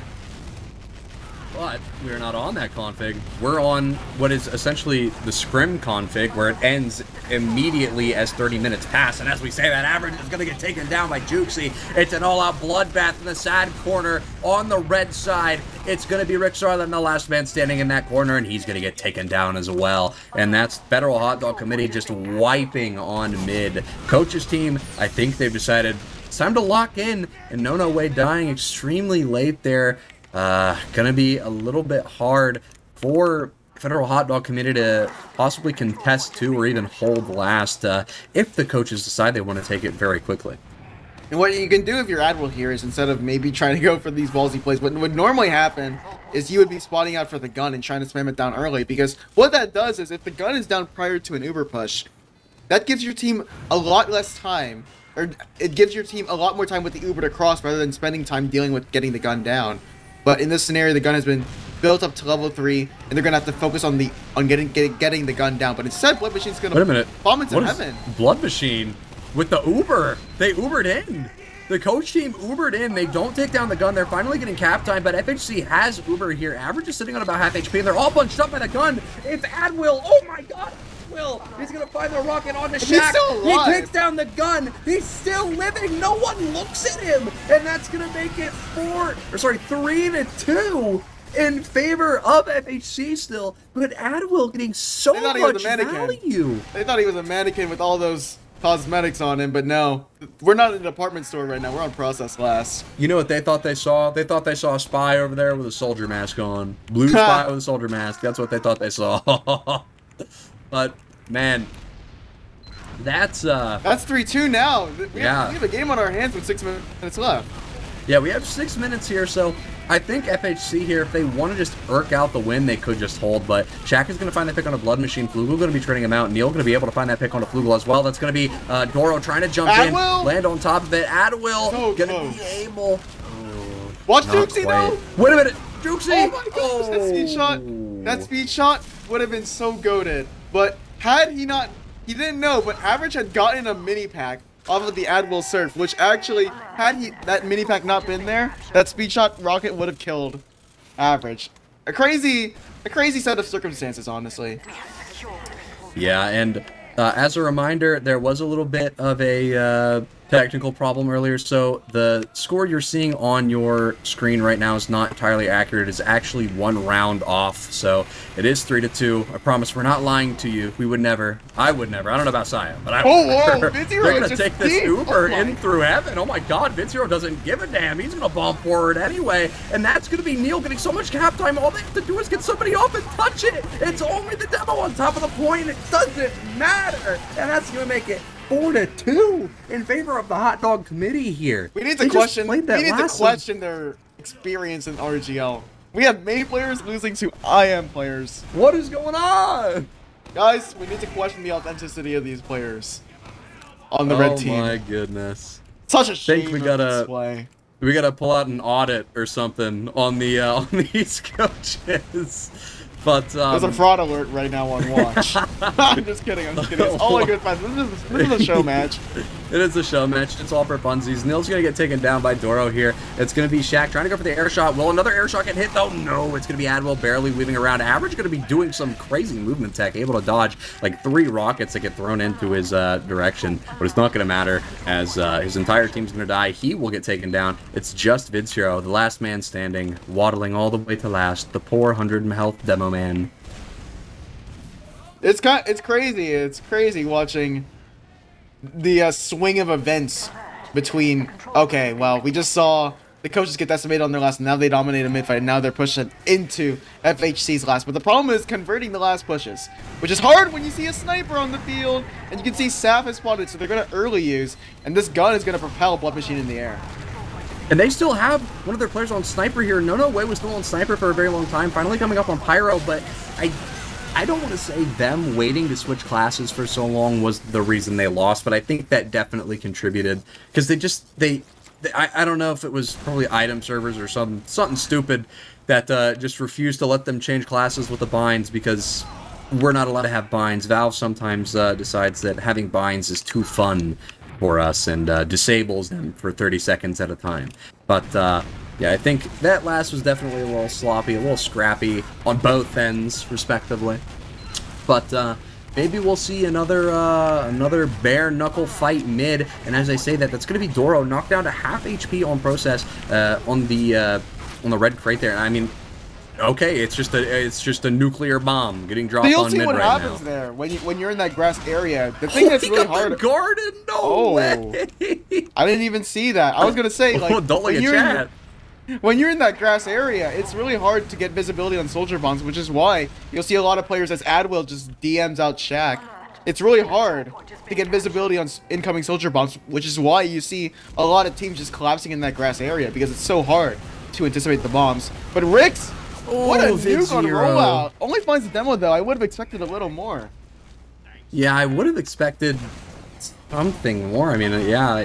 But we're not on that config. We're on what is essentially the scrim config, where it ends immediately as 30 minutes pass. And as we say, that average is going to get taken down by Jukesy. It's an all-out bloodbath in the sad corner on the red side. It's going to be Rick Sarlin, the last man standing in that corner, and he's going to get taken down as well. And that's Federal Hot Dog Committee just wiping on mid. Coach's team, I think they've decided it's time to lock in, and No No Way dying extremely late there. Uh, gonna be a little bit hard for Federal Hot Dog Committee to possibly contest two or even hold last uh, if the coaches decide they want to take it very quickly. And what you can do if you're Admiral here is instead of maybe trying to go for these ballsy plays, what would normally happen is you would be spotting out for the gun and trying to spam it down early. Because what that does is if the gun is down prior to an Uber push, that gives your team a lot less time, or it gives your team a lot more time with the Uber to cross rather than spending time dealing with getting the gun down. But in this scenario, the gun has been built up to level three, and they're gonna have to focus on the on getting getting, getting the gun down. But instead, Blood Machine's gonna Wait a minute. bomb into What is heaven. Blood Machine with the Uber. They Ubered in. The coach team Ubered in. They don't take down the gun. They're finally getting cap time, but FHC has Uber here. Average is sitting on about half HP, and they're all bunched up by the gun. It's Adwill. Oh my god. Will. He's gonna find the rocket on the shack. He takes down the gun. He's still living. No one looks at him, and that's gonna make it four or sorry three to two in favor of FHC still. But Adwill getting so They thought he was a much mannequin. value. They thought he was a mannequin with all those cosmetics on him, but no. We're not in a department store right now. We're on process glass. You know what they thought they saw? They thought they saw a spy over there with a soldier mask on. Blue spy with a soldier mask. That's what they thought they saw. but man, that's uh That's 3-2 now. We, Yeah. have, we have a game on our hands with six minutes left. yeah, we have six minutes here, so I think FHC here, if they want to just irk out the win, they could just hold. But Shaq is going to find that pick on a Blood Machine. Flugel going to be trading him out. Neil going to be able to find that pick on a Flugel as well. That's going to be uh, Doro trying to jump Adwill! in, land on top of it. Adwill So going to be able. Watch Not Jukesy though. Wait a minute, Jukesy! Oh my gosh, that speed shot. That speed shot would have been so goaded. But had he not, he didn't know, but Average had gotten a mini pack off of the Admiral Surf, which actually, had he that mini pack not been there, that speed shot rocket would have killed Average. A crazy, a crazy set of circumstances, honestly. Yeah, and uh, as a reminder, there was a little bit of a uh, technical problem earlier, so the score you're seeing on your screen right now is not entirely accurate. It's actually one round off, so it is three to two. I promise we're not lying to you. We would never. I would never. I don't know about Siyo, but I. Oh, would whoa. Vince They're gonna take this deep. Uber Oh in through heaven. Oh my God, Vids Hero doesn't give a damn. He's gonna bomb forward anyway, and that's gonna be Neil getting so much cap time. All they have to do is get somebody off and touch it. It's only the demo on top of the point. It doesn't matter, and that's gonna make it four to two in favor of the hot dog committee here. We need to just question. We need to question their experience in RGL. We have main players losing to IM players. What is going on? Guys, we need to question the authenticity of these players on the oh red team. Oh my goodness. Such a shame. Think we gotta- display. We gotta pull out an audit or something on the uh, on these coaches. But um, There's a fraud alert right now on watch. I'm just kidding. I'm just kidding. It's all my good. This is, this is a show match. It is a show match. It's all for funsies. Neil's gonna get taken down by Doro here. It's gonna be Shaq trying to go for the air shot. Will another air shot get hit though? No. It's gonna be Adwell barely weaving around. Average gonna be doing some crazy movement tech, able to dodge like three rockets that get thrown into his uh, direction. But it's not gonna matter as uh, his entire team's gonna die. He will get taken down. It's just Vids Hero, the last man standing, waddling all the way to last. The poor 100 health demo man. It's kind. It's crazy. It's crazy watching the uh, swing of events between. Okay, well, we just saw the coaches get decimated on their last. Now they dominate a mid fight. And now they're pushing into FHC's last. But the problem is converting the last pushes, which is hard when you see a sniper on the field and you can see Saf is spotted. So they're gonna early use, and this gun is gonna propel Blood Machine in the air. And they still have one of their players on Sniper here. No No Way was still on Sniper for a very long time, finally coming up on Pyro, but I I don't want to say them waiting to switch classes for so long was the reason they lost, but I think that definitely contributed because they just they, they I, I don't know if it was probably item servers or some something stupid that uh, just refused to let them change classes with the binds because we're not allowed to have binds. Valve sometimes uh, decides that having binds is too fun for us and uh, disables them for 30 seconds at a time. But uh, yeah, I think that last was definitely a little sloppy, a little scrappy on both ends, respectively. But uh, maybe we'll see another uh, another bare knuckle fight mid. And as I say that, that's going to be Doro knocked down to half HP on process uh, on the uh, on the red crate there. And I mean, okay, it's just a it's just a nuclear bomb getting dropped you'll on see mid what right happens now. there when you when you're in that grass area. The thing that's he really hard. the garden. No Oh. way. I didn't even see that. I was gonna say like Oh, don't look at chat. When you're in that grass area, it's really hard to get visibility on soldier bombs, which is why you'll see a lot of players as Adwill just DMs out Shaq. It's really hard to get visibility on incoming soldier bombs, which is why you see a lot of teams just collapsing in that grass area because it's so hard to anticipate the bombs. But Rix, what a nuke on rollout! Only finds the demo though. I would have expected a little more. Yeah, I would have expected something more. I mean, yeah.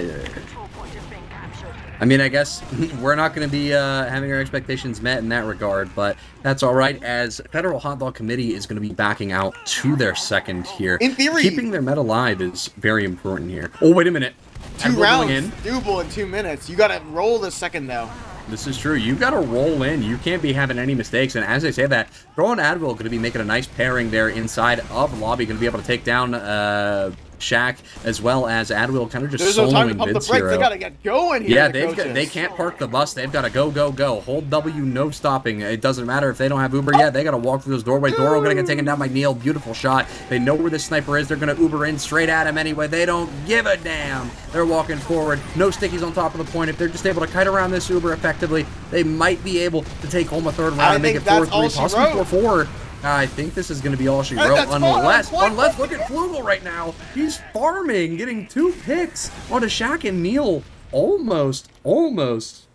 I- mean, I guess we're not going to be uh, having our expectations met in that regard, but that's all right. As Federal Hot Dog Committee is going to be backing out to their second here, In theory- keeping their met alive is very important here. Oh, wait a minute. Two Admiral rounds, in. doable in two minutes. You gotta roll the second though. This is true. You got to roll in. You can't be having any mistakes. And as I say that, Throw and Admiral going to be making a nice pairing there inside of lobby. Going to be able to take down uh, Shaq as well as Admiral kind of just There's no time to soloing pump the brakes. They gotta get going here. Yeah, the they've got, they can't park the bus. They've got to go, go, go. Hold W, no stopping. It doesn't matter if they don't have Uber yet. They got to walk through those doorways. Doro going to get taken down by Neil. Beautiful shot. They know where the sniper is. They're going to Uber in straight at him anyway. They don't give a damn. They're walking forward. No stickies on top of the point. If they're just able to kite around this Uber effectively, they might be able to take home a third round I and make it 4 3, she possibly. 4 4. I think this is going to be all she wrote, unless, unless look at Flugel right now. He's farming, getting two picks onto Shaq and Neil. Almost, almost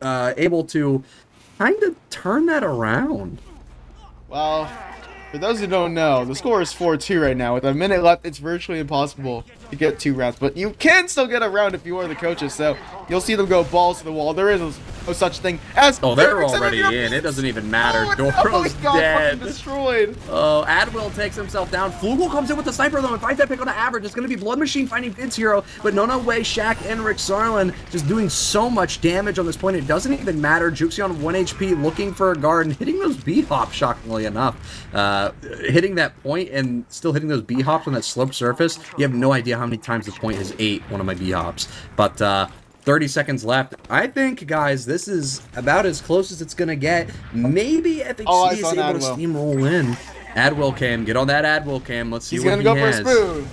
uh, able to kind of turn that around. Well, for those who don't know, the score is 4-2 right now. With a minute left, it's virtually impossible to get two rounds. But you can still get a round if you are the coaches. So you'll see them go balls to the wall. There is no such thing as. Oh, they're already in. It doesn't even matter. Oh, Doro's oh God, dead. destroyed. Oh, Adwill takes himself down. Flugel comes in with the sniper though and finds that pick on the average. It's going to be Blood Machine finding Vids Hero, but no, no way. Shaq and Rick Sarlin just doing so much damage on this point. It doesn't even matter. Jukesy on 1 HP looking for a guard and hitting those B hops, shockingly enough. Uh, hitting that point and still hitting those B hops on that sloped surface. You have no idea how many times the point has ate one of my B hops. But, uh, 30 seconds left. I think, guys, this is about as close as it's going to get. Maybe FHC Oh, is able an to Adwell. steamroll in. Adwill cam, get on that Adwell cam. Let's see He's what gonna he go has. for a spoon.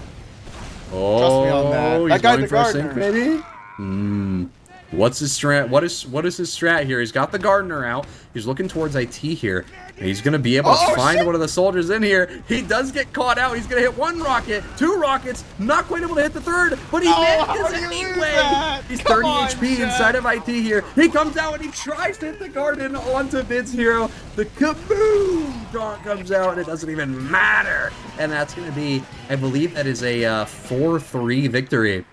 Oh, Trust me on that. he's That going the for a sink, maybe. Hmm. What's his strat? What is what is his strat here? He's got the gardener out. He's looking towards IT here. He's gonna be able to Oh, find shit. one of the soldiers in here. He does get caught out. He's gonna hit one rocket, two rockets, not quite able to hit the third, but he Oh, manages do you lose anyway. He's Come 30 on, HP Jack. inside of IT here. He comes out and he tries to hit the garden onto Vids Hero. The kaboom dog comes out and it doesn't even matter. And that's gonna be, I believe that is a uh, 4-3 victory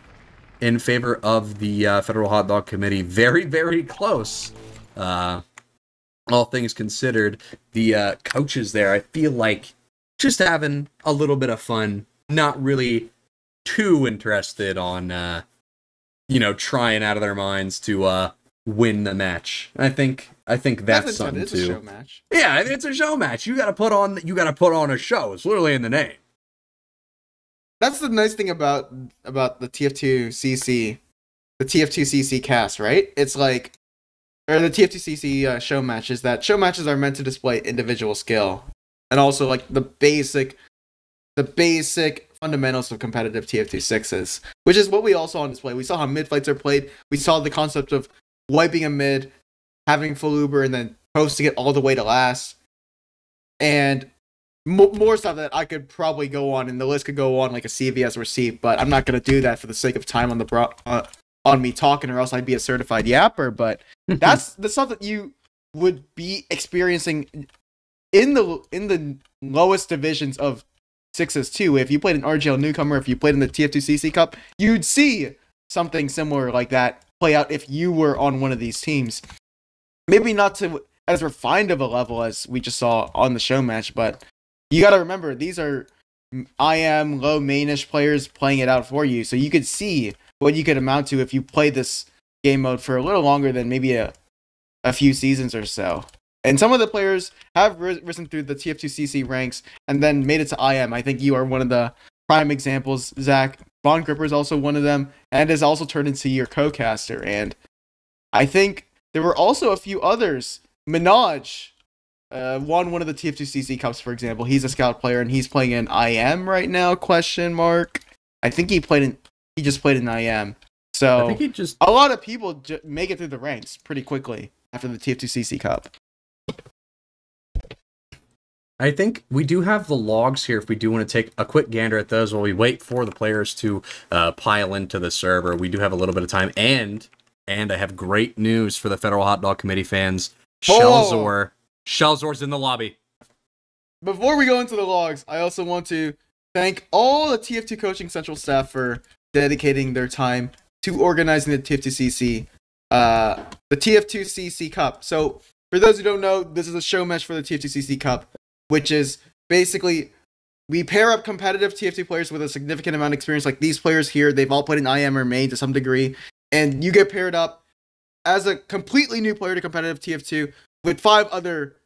in favor of the uh, Federal Hot Dog Committee. Very, very close. Uh, all things considered, the uh, coaches there, I feel like just having a little bit of fun, not really too interested on, uh, you know, trying out of their minds to uh, win the match. I think, I think that's, That's something. It's a show too. match. Yeah, I mean, it's a show match. You got to put on, you got to put on a show. It's literally in the name. That's the nice thing about about the TF2CC, the TF2CC cast, right? It's like, or the TF2CC uh, show matches. That show matches are meant to display individual skill, and also like the basic, the basic fundamentals of competitive TF26s, which is what we all saw on display. We saw how mid fights are played. We saw the concept of wiping a mid, having full Uber, and then posting it all the way to last. And mo- more stuff that I could probably go on, and the list could go on like a CVS receipt, but I'm not gonna do that for the sake of time on the bro- uh, on me talking, or else I'd be a certified yapper. But that's the stuff that you would be experiencing in the in the lowest divisions of sixes too. If you played an RGL newcomer, if you played in the TF2CC Cup, you'd see something similar like that play out if you were on one of these teams. Maybe not to as refined of a level as we just saw on the show match, but you got to remember these are I am low mainish players playing it out for you, so you could see what you could amount to if you play this game mode for a little longer than maybe a a few seasons or so. And some of the players have risen through the TF2CC ranks and then made it to IM. I think you are one of the prime examples, Zach. Bond Gripper is also one of them, and has also turned into your co-caster. And I think there were also a few others. Minaj uh, won one of the TF2CC Cups, for example. He's a scout player, and he's playing in IM right now? Question mark. I think he played in. He just played in IM. I So think he just a lot of people j- make it through the ranks pretty quickly. after the TF2CC Cup. I think we do have the logs here if we do want to take a quick gander at those while we wait for the players to uh, pile into the server. We do have a little bit of time, and and I have great news for the Federal Hot Dog Committee fans. Whoa. Shelzor, Shelzor's in the lobby. Before we go into the logs, I also want to thank all the TF2 Coaching Central staff for dedicating their time to organizing the TF2CC, uh, the TF2CC Cup. So, for those who don't know, this is a show match for the TF2CC Cup, which is basically we pair up competitive TF2 players with a significant amount of experience. Like these players here, they've all played in IM or main to some degree, and you get paired up as a completely new player to competitive TF2 with five other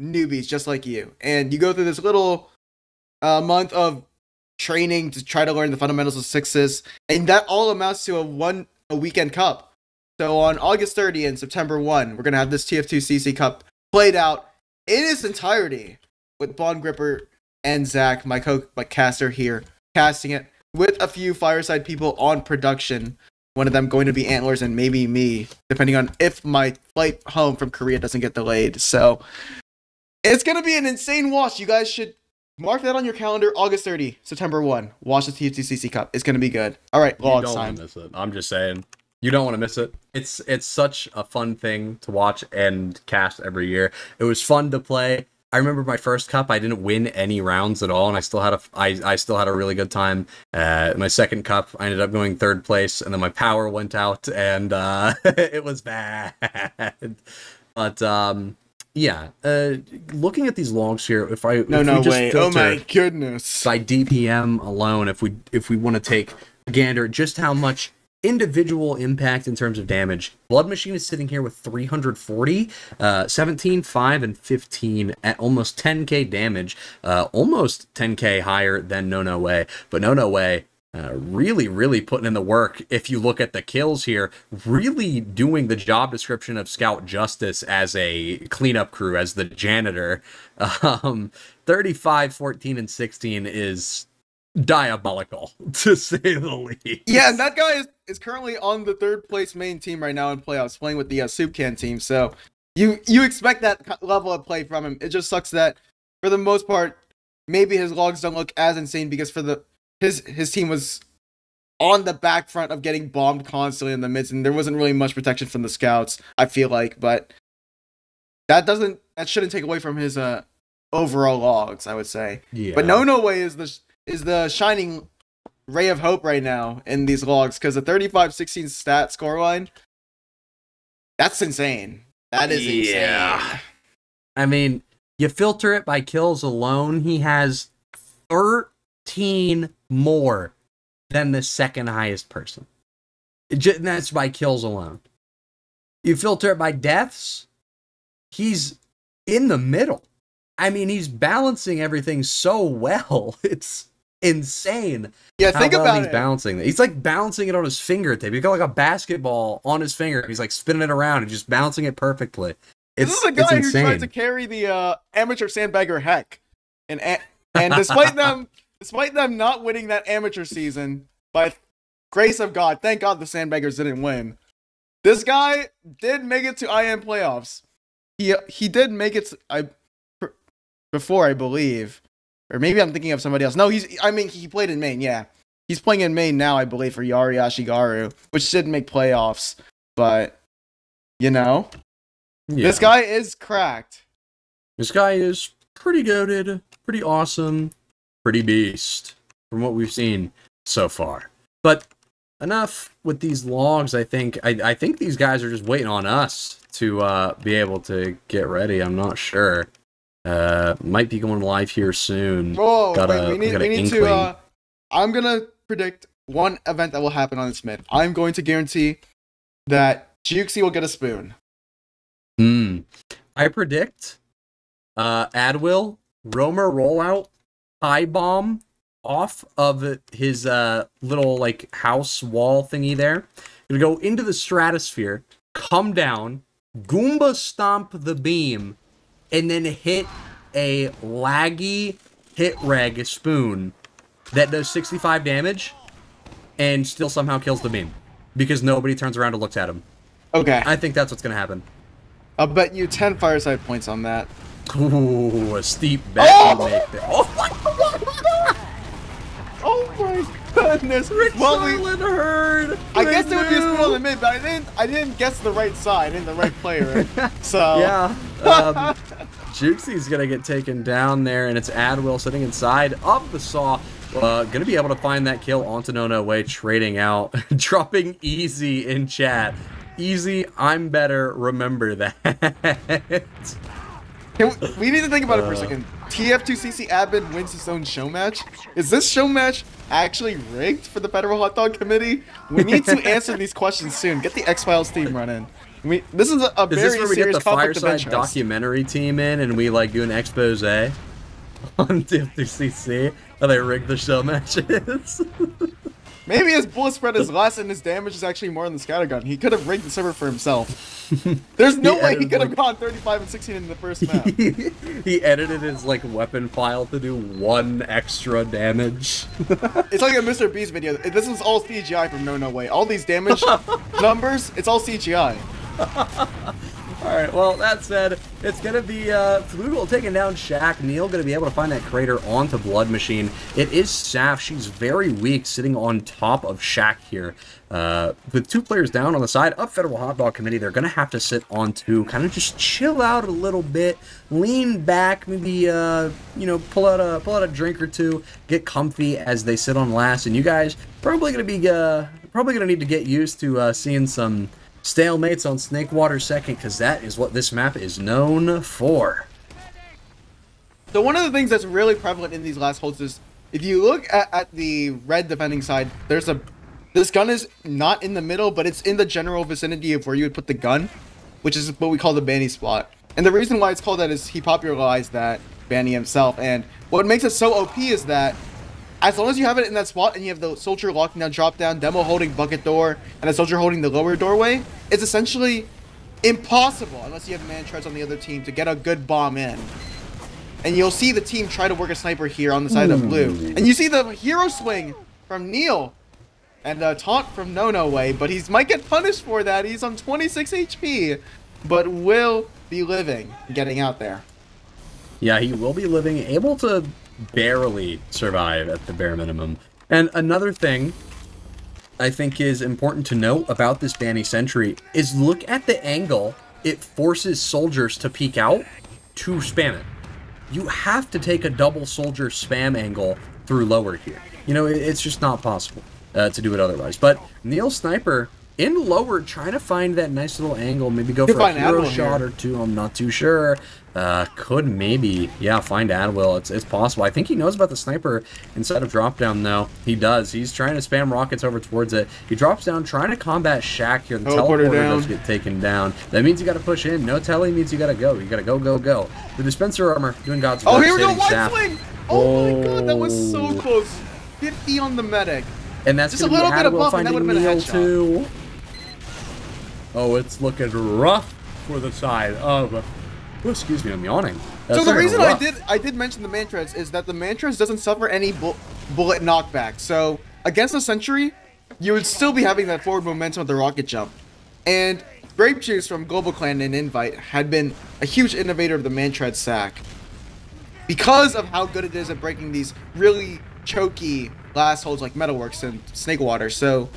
newbies just like you. And you go through this little uh, month of training to try to learn the fundamentals of sixes, and that all amounts to a one a weekend cup. So on August 30 and September 1, we're gonna have this TF2 CC Cup played out in its entirety with Bond Gripper and Zach, my co my caster here, casting it with a few fireside people on production. One of them going to be Antlers and maybe me, depending on if my flight home from Korea doesn't get delayed. So it's gonna be an insane watch. You guys should mark that on your calendar. August 30, September 1. Watch the TF2CC Cup. It's gonna be good. All right, You don't to miss it. I'm just saying. You don't want to miss it. It's it's such a fun thing to watch and cast every year. It was fun to play. I remember my first cup. I didn't win any rounds at all, and I still had a I, I still had a really good time. Uh, my second cup, I ended up going third place, and then my power went out, and uh, it was bad. But um, yeah, uh, looking at these logs here, if I No, if no, wait. Oh my goodness. by DPM alone, if we if we want to take a gander just how much individual impact in terms of damage, Blood Machine is sitting here with 340, uh, 17, 5, and 15 at almost 10k damage, uh, almost 10k higher than No No Way. But No No Way. Uh, really, really putting in the work. If you look at the kills here, really doing the job description of Scout Justice as a cleanup crew, as the janitor. Um, 35, 14, and 16 is diabolical to say the least. Yeah, and that guy is, is currently on the third place main team right now in playoffs, playing with the uh, Soup Can team. So you you expect that level of play from him. It just sucks that for the most part, maybe his logs don't look as insane because for the his his team was on the back front of getting bombed constantly in the mids, and there wasn't really much protection from the scouts. I feel like, but that doesn't that shouldn't take away from his uh overall logs. I would say. yeah. But no, no way is the is the shining ray of hope right now in these logs because the 35-16 stat scoreline, that's insane. That is Yeah. insane. I mean, you filter it by kills alone, he has 13 more than the second highest person. It ju- and that's by kills alone. You filter it by deaths, he's in the middle. I mean, he's balancing everything so well. It's insane Yeah, how think well about he's it. balancing it. He's like balancing it on his fingertip. He's got like a basketball on his finger. He's like spinning it around and just balancing it perfectly. It's, this is a guy who tried to carry the uh, amateur sandbagger heck, and and despite them, despite them not winning that amateur season, by grace of God, thank God the sandbaggers didn't win. This guy did make it to IM playoffs. He he did make it. to- I before I believe, or maybe I'm thinking of somebody else. No, he's. I mean, he played in main. Yeah, he's playing in main now. I believe for Yari Ashigaru, which didn't make playoffs, but you know. Yeah. This guy is cracked. This guy is pretty goaded, pretty awesome, pretty beast from what we've seen so far. But enough with these logs. I think I, I think these guys are just waiting on us to uh, be able to get ready. I'm not sure. Uh, might be going live here soon. Whoa, Got wait, a- we need, we need to. Uh, I'm gonna predict one event that will happen on this mid. I'm going to guarantee that Jukesy will get a spoon. Hmm. I predict uh Adwill, Romer rollout, high bomb off of his uh little like house wall thingy there. Gonna go into the stratosphere, come down, Goomba stomp the beam, and then hit a laggy hit reg spoon that does 65 damage and still somehow kills the beam. Because nobody turns around and looks at him. Okay. I think that's what's gonna happen. I'll bet you 10 fireside points on that. Ooh, a steep bet Oh! you make there. Oh my my goodness. well, we, Silent Herd! I guess it would be a on the mid, but I didn't I didn't guess the right side, I didn't the right player. So Yeah. Um, Jukesy's gonna get taken down there, and it's Adwill sitting inside of the saw. Uh, gonna be able to find that kill onto No No Way, trading out, dropping easy in chat. Easy, I'm better. Remember that. Can we, we need to think about it for a Uh. second. TF2CC admin wins his own show match. Is this show match actually rigged for the Federal Hot Dog Committee? We need to answer these questions soon. Get the X Files team running. We, this is a, a Is very this where we get the Fireside documentary team in, and we like do an expose on TF2CC? How they rig the show matches? Maybe his bullet spread is less and his damage is actually more on the scattergun. He could have rigged the server for himself. There's no He way he could have like- gone 35 and 16 in the first map. he edited his like weapon file to do one extra damage. It's like a Mr. Beast video. This is all CGI from No No Way. All these damage numbers, it's all CGI. Alright, well, that said, it's gonna be uh, Flugel taking down Shaq. Neil gonna be able to find that crater onto Blood Machine. It is Saf. She's very weak, sitting on top of Shaq here. Uh, with two players down on the side of Federal Hot Dog Committee, they're gonna have to sit on two, kind of just chill out a little bit, lean back, maybe uh, you know, pull out a pull out a drink or two, get comfy as they sit on last. And you guys probably gonna be uh, probably gonna need to get used to uh, seeing some stalemates on Snakewater second, because that is what this map is known for. So one of the things that's really prevalent in these last holds is if you look at, at the red defending side, there's a this gun is not in the middle, but it's in the general vicinity of where you would put the gun, which is what we call the Banny spot. And the reason why it's called that is he popularized that Banny himself. And what makes it so OP is that as long as you have it in that spot and you have the soldier locking down drop down, demo holding bucket door, and a soldier holding the lower doorway, it's essentially impossible unless you have man treads on the other team to get a good bomb in. And you'll see the team try to work a sniper here on the side of blue. Hmm. And you see the hero swing from Neil and a taunt from No No Way, but he might get punished for that. He's on 26 HP, but will be living, getting out there. Yeah, he will be living, able to barely survive at the bare minimum. And another thing I think is important to note about this Danny Sentry is look at the angle it forces soldiers to peek out to spam it. You have to take a double soldier spam angle through lower here. You know, it's just not possible uh, to do it otherwise. But Neil Sniper in lower trying to find that nice little angle, maybe go Could for a hero shot here. or two. I'm not too sure. Uh, could maybe, yeah, find Adwill. It's, it's possible. I think he knows about the sniper inside of drop down though. He does. He's trying to spam rockets over towards it. He drops down, trying to combat Shaq here. The Teleporter teleporter does get taken down. That means you got to push in. No telly means you got to go. You got to go, go, go. The dispenser armor doing God's work. Oh, here we go, wide swing! Oh, my god, that was so Oh. close. 50 on the medic. And that's Just a going to be little bit of buff and that would've been a headshot. too. Oh, it's looking rough for the side of. Oh, excuse me, I'm yawning. That's so the reason I did I did mention the Mantreads is that the Mantreads doesn't suffer any bu- bullet knockback. So against the Sentry, you would still be having that forward momentum with the rocket jump. And Grape Juice from Global Clan and Invite had been a huge innovator of the Mantread sack. Because of how good it is at breaking these really choky glass holds like Metalworks and Snakewater. So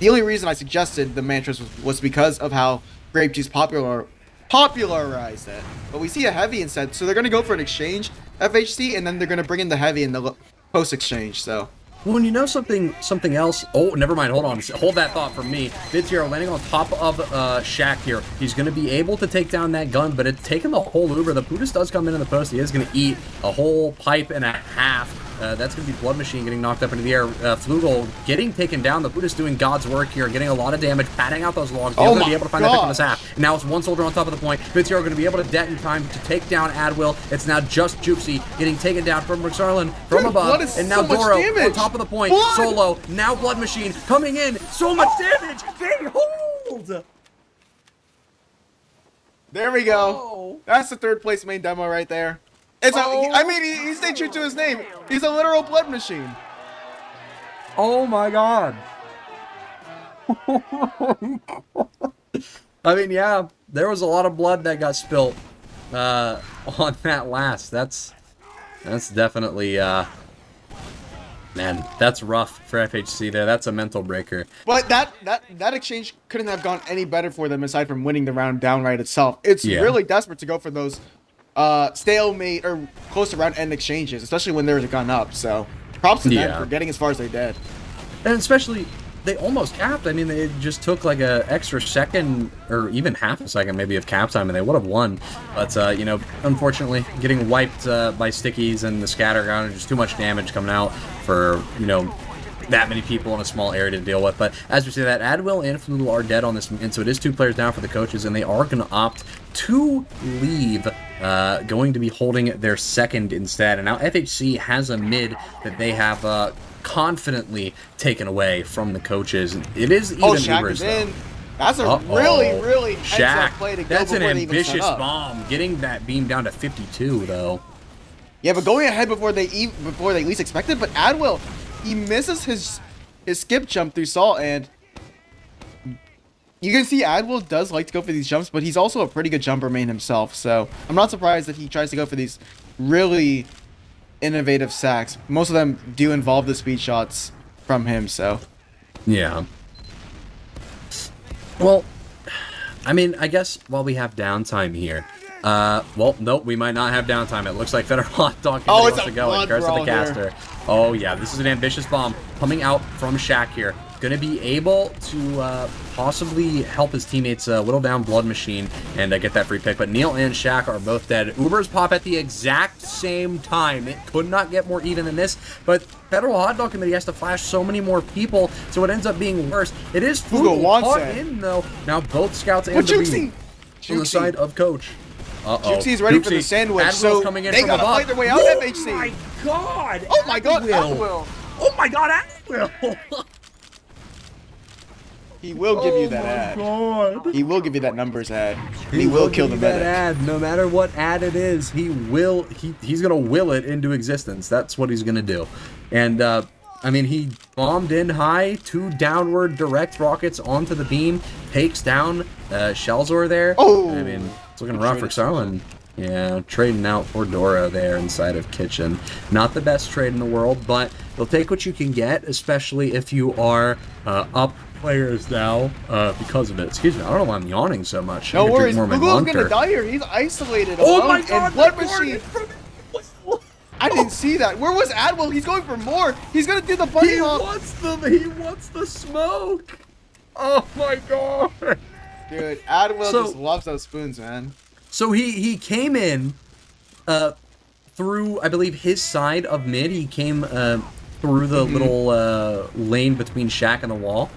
the only reason I suggested the Mantreads was, was because of how Grape Juice popular popularized it. But we see a heavy instead, so they're gonna go for an exchange FHC, and then they're gonna bring in the heavy in the post exchange. So Well, you know something something else? Oh, never mind. Hold on. Hold that thought for me. Vids Hero landing on top of uh, Shaq here. He's going to be able to take down that gun, but it's taken the whole Uber. The Putis does come in in the post. He is going to eat a whole pipe and a half. Uh, that's going to be Blood Machine getting knocked up into the air. Uh, Flugel getting taken down. The Buddha's doing God's work here, getting a lot of damage, patting out those logs. He's Oh going to be able to find that pick in this half. Now it's one soldier on top of the point. Vids Hero going to be able to det in time to take down Adwill. It's now just Jukesy getting taken down from McSarlin from Dude, above. And now so Doro on top of the point. Blood! Solo. Now Blood Machine coming in. So much damage. They hold. there we go. Oh. That's the third place main demo right there. It's Oh. a, I mean, he, he stayed true to his name. He's a literal blood machine. Oh my god. I mean, yeah, there was a lot of blood that got spilt uh, on that last. That's that's definitely uh, man, that's rough for FHC there. That's a mental breaker. But that that that exchange couldn't have gone any better for them aside from winning the round downright itself. It's Yeah. really desperate to go for those uh, stalemate or close to round end exchanges, especially when there's a gun up. So props to Yeah. them for getting as far as they did. And especially, they almost capped. I mean, they just took like a extra second or even half a second maybe of cap time, and they would have won. But uh, you know, unfortunately, getting wiped uh, by stickies and the scatter gun, and just too much damage coming out for you know that many people in a small area to deal with. But as we say that, Adwill and Flulu are dead on this, and so it is two players down for the coaches, and they are going to opt to leave, uh, going to be holding their second instead. And now FHC has a mid that they have uh, confidently taken away from the coaches. It is even Oh, Shaq Ubers, is though. in. That's a Uh-oh. really, really heads Shaq. play to go That's an before they even set ambitious bomb. Getting that beam down to 52, though. Yeah, but going ahead before they e- before they least expected. But Adwell, he misses his his skip jump through Salt, and you can see Adwell does like to go for these jumps, but he's also a pretty good jumper main himself. So I'm not surprised that he tries to go for these really innovative sacks. Most of them do involve the speed shots from him. So Yeah. Well, I mean, I guess while we have downtime here, uh, well, nope, we might not have downtime. It looks like Federal Hot Dog Oh, wants it's to go. Curse of the brawl here. Caster. Oh yeah, this is an ambitious bomb coming out from Shaq here. Going to be able to uh, possibly help his teammates uh, whittle down Blood Machine and uh, get that free pick. But Neil and Shaq are both dead. Ubers pop at the exact same time. It could not get more even than this. But Federal Hot Dog Committee has to flash so many more people, so it ends up being worse. It is wants caught in though. Now both scouts and the Jukesy, on the side of Coach. Uh-oh. Jukesy's ready for the Jukesy. sandwich, Admiral's so coming in they from gotta above. fight their way out, Oh FHC. my god! oh my God, Adwill. Adwell, Oh my god, Adwill! he will give you Oh that my ad. God. He will give you that numbers ad. He, will, kill the give you that ad. No matter what ad it is, he will. He he's gonna will it into existence. That's what he's gonna do. And uh, I mean, he bombed in high, two downward direct rockets onto the beam, takes down uh, Shelzor there. Oh! I mean, it's looking rough for Sarlin. Yeah, trading out for Dora there inside of Kitchen. Not the best trade in the world, but you'll take what you can get, especially if you are uh, up players now uh, because of it. Excuse me, I don't know why I'm yawning so much. No need to drink worries, Google's gonna die here. He's isolated Oh alone. my god! And Blood Machine. I didn't see that. Where was Adwell? He's going for more. He's gonna do the bunny He hop. wants the he wants the smoke. Oh my god! Dude, Adwell So- just loves those spoons, man. So he he came in, uh, through I believe his side of mid. He came uh through the Mm-hmm. little uh lane between Shaq and the wall.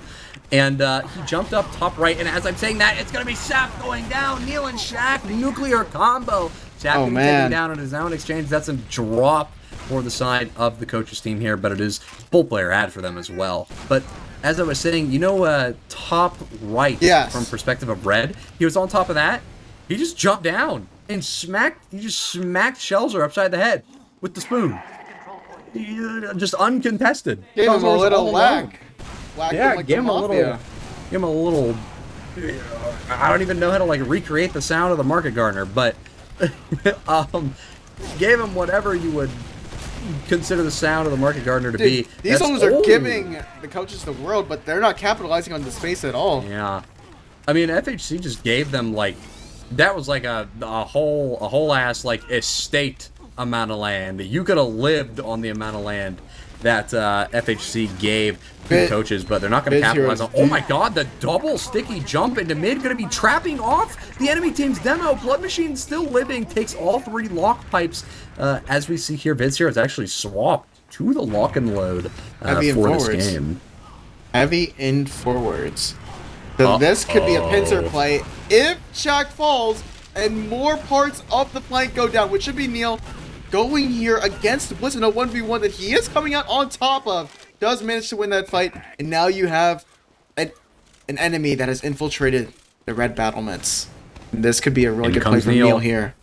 And uh, he jumped up top right, and as I'm saying that, it's gonna be Sap going down. Neil and Shaq, nuclear combo. Shaq Oh, taken down on his own exchange. That's a drop for the side of the coaches team here, but it is full player ad for them as well. But as I was saying, you know, uh, top right Yes. from perspective of red, he was on top of that. He just jumped down and smacked. He just smacked Shelzor upside the head with the spoon. He, uh, just uncontested. Gave him a little whack. Yeah, like give him a little. Give him a little. I don't even know how to like recreate the sound of the market gardener, but um, gave him whatever you would consider the sound of the market gardener to be. These That's- are oh. giving the coaches the world, but they're not capitalizing on the space at all. Yeah, I mean FHC just gave them like that was like a a whole a whole ass like estate amount of land. That you could have lived on the amount of land that uh, FHC gave to the coaches, but they're not going to capitalize on. Oh my god, the double sticky jump into mid going to be trapping off the enemy team's demo. Blood Machine still living, takes all three lock pipes. Uh, as we see here, Vince here is actually swapped to the lock and load uh, and for this forwards. game. Heavy in forwards. So this could be a pincer play if Shaq falls and more parts of the flank go down, which should be Neil going here against Blitz in a 1v1 that he is coming out on top of. Does manage to win that fight, and now you have an, an enemy that has infiltrated the red battlements. And this could be a really In good play from Neil. Neil here.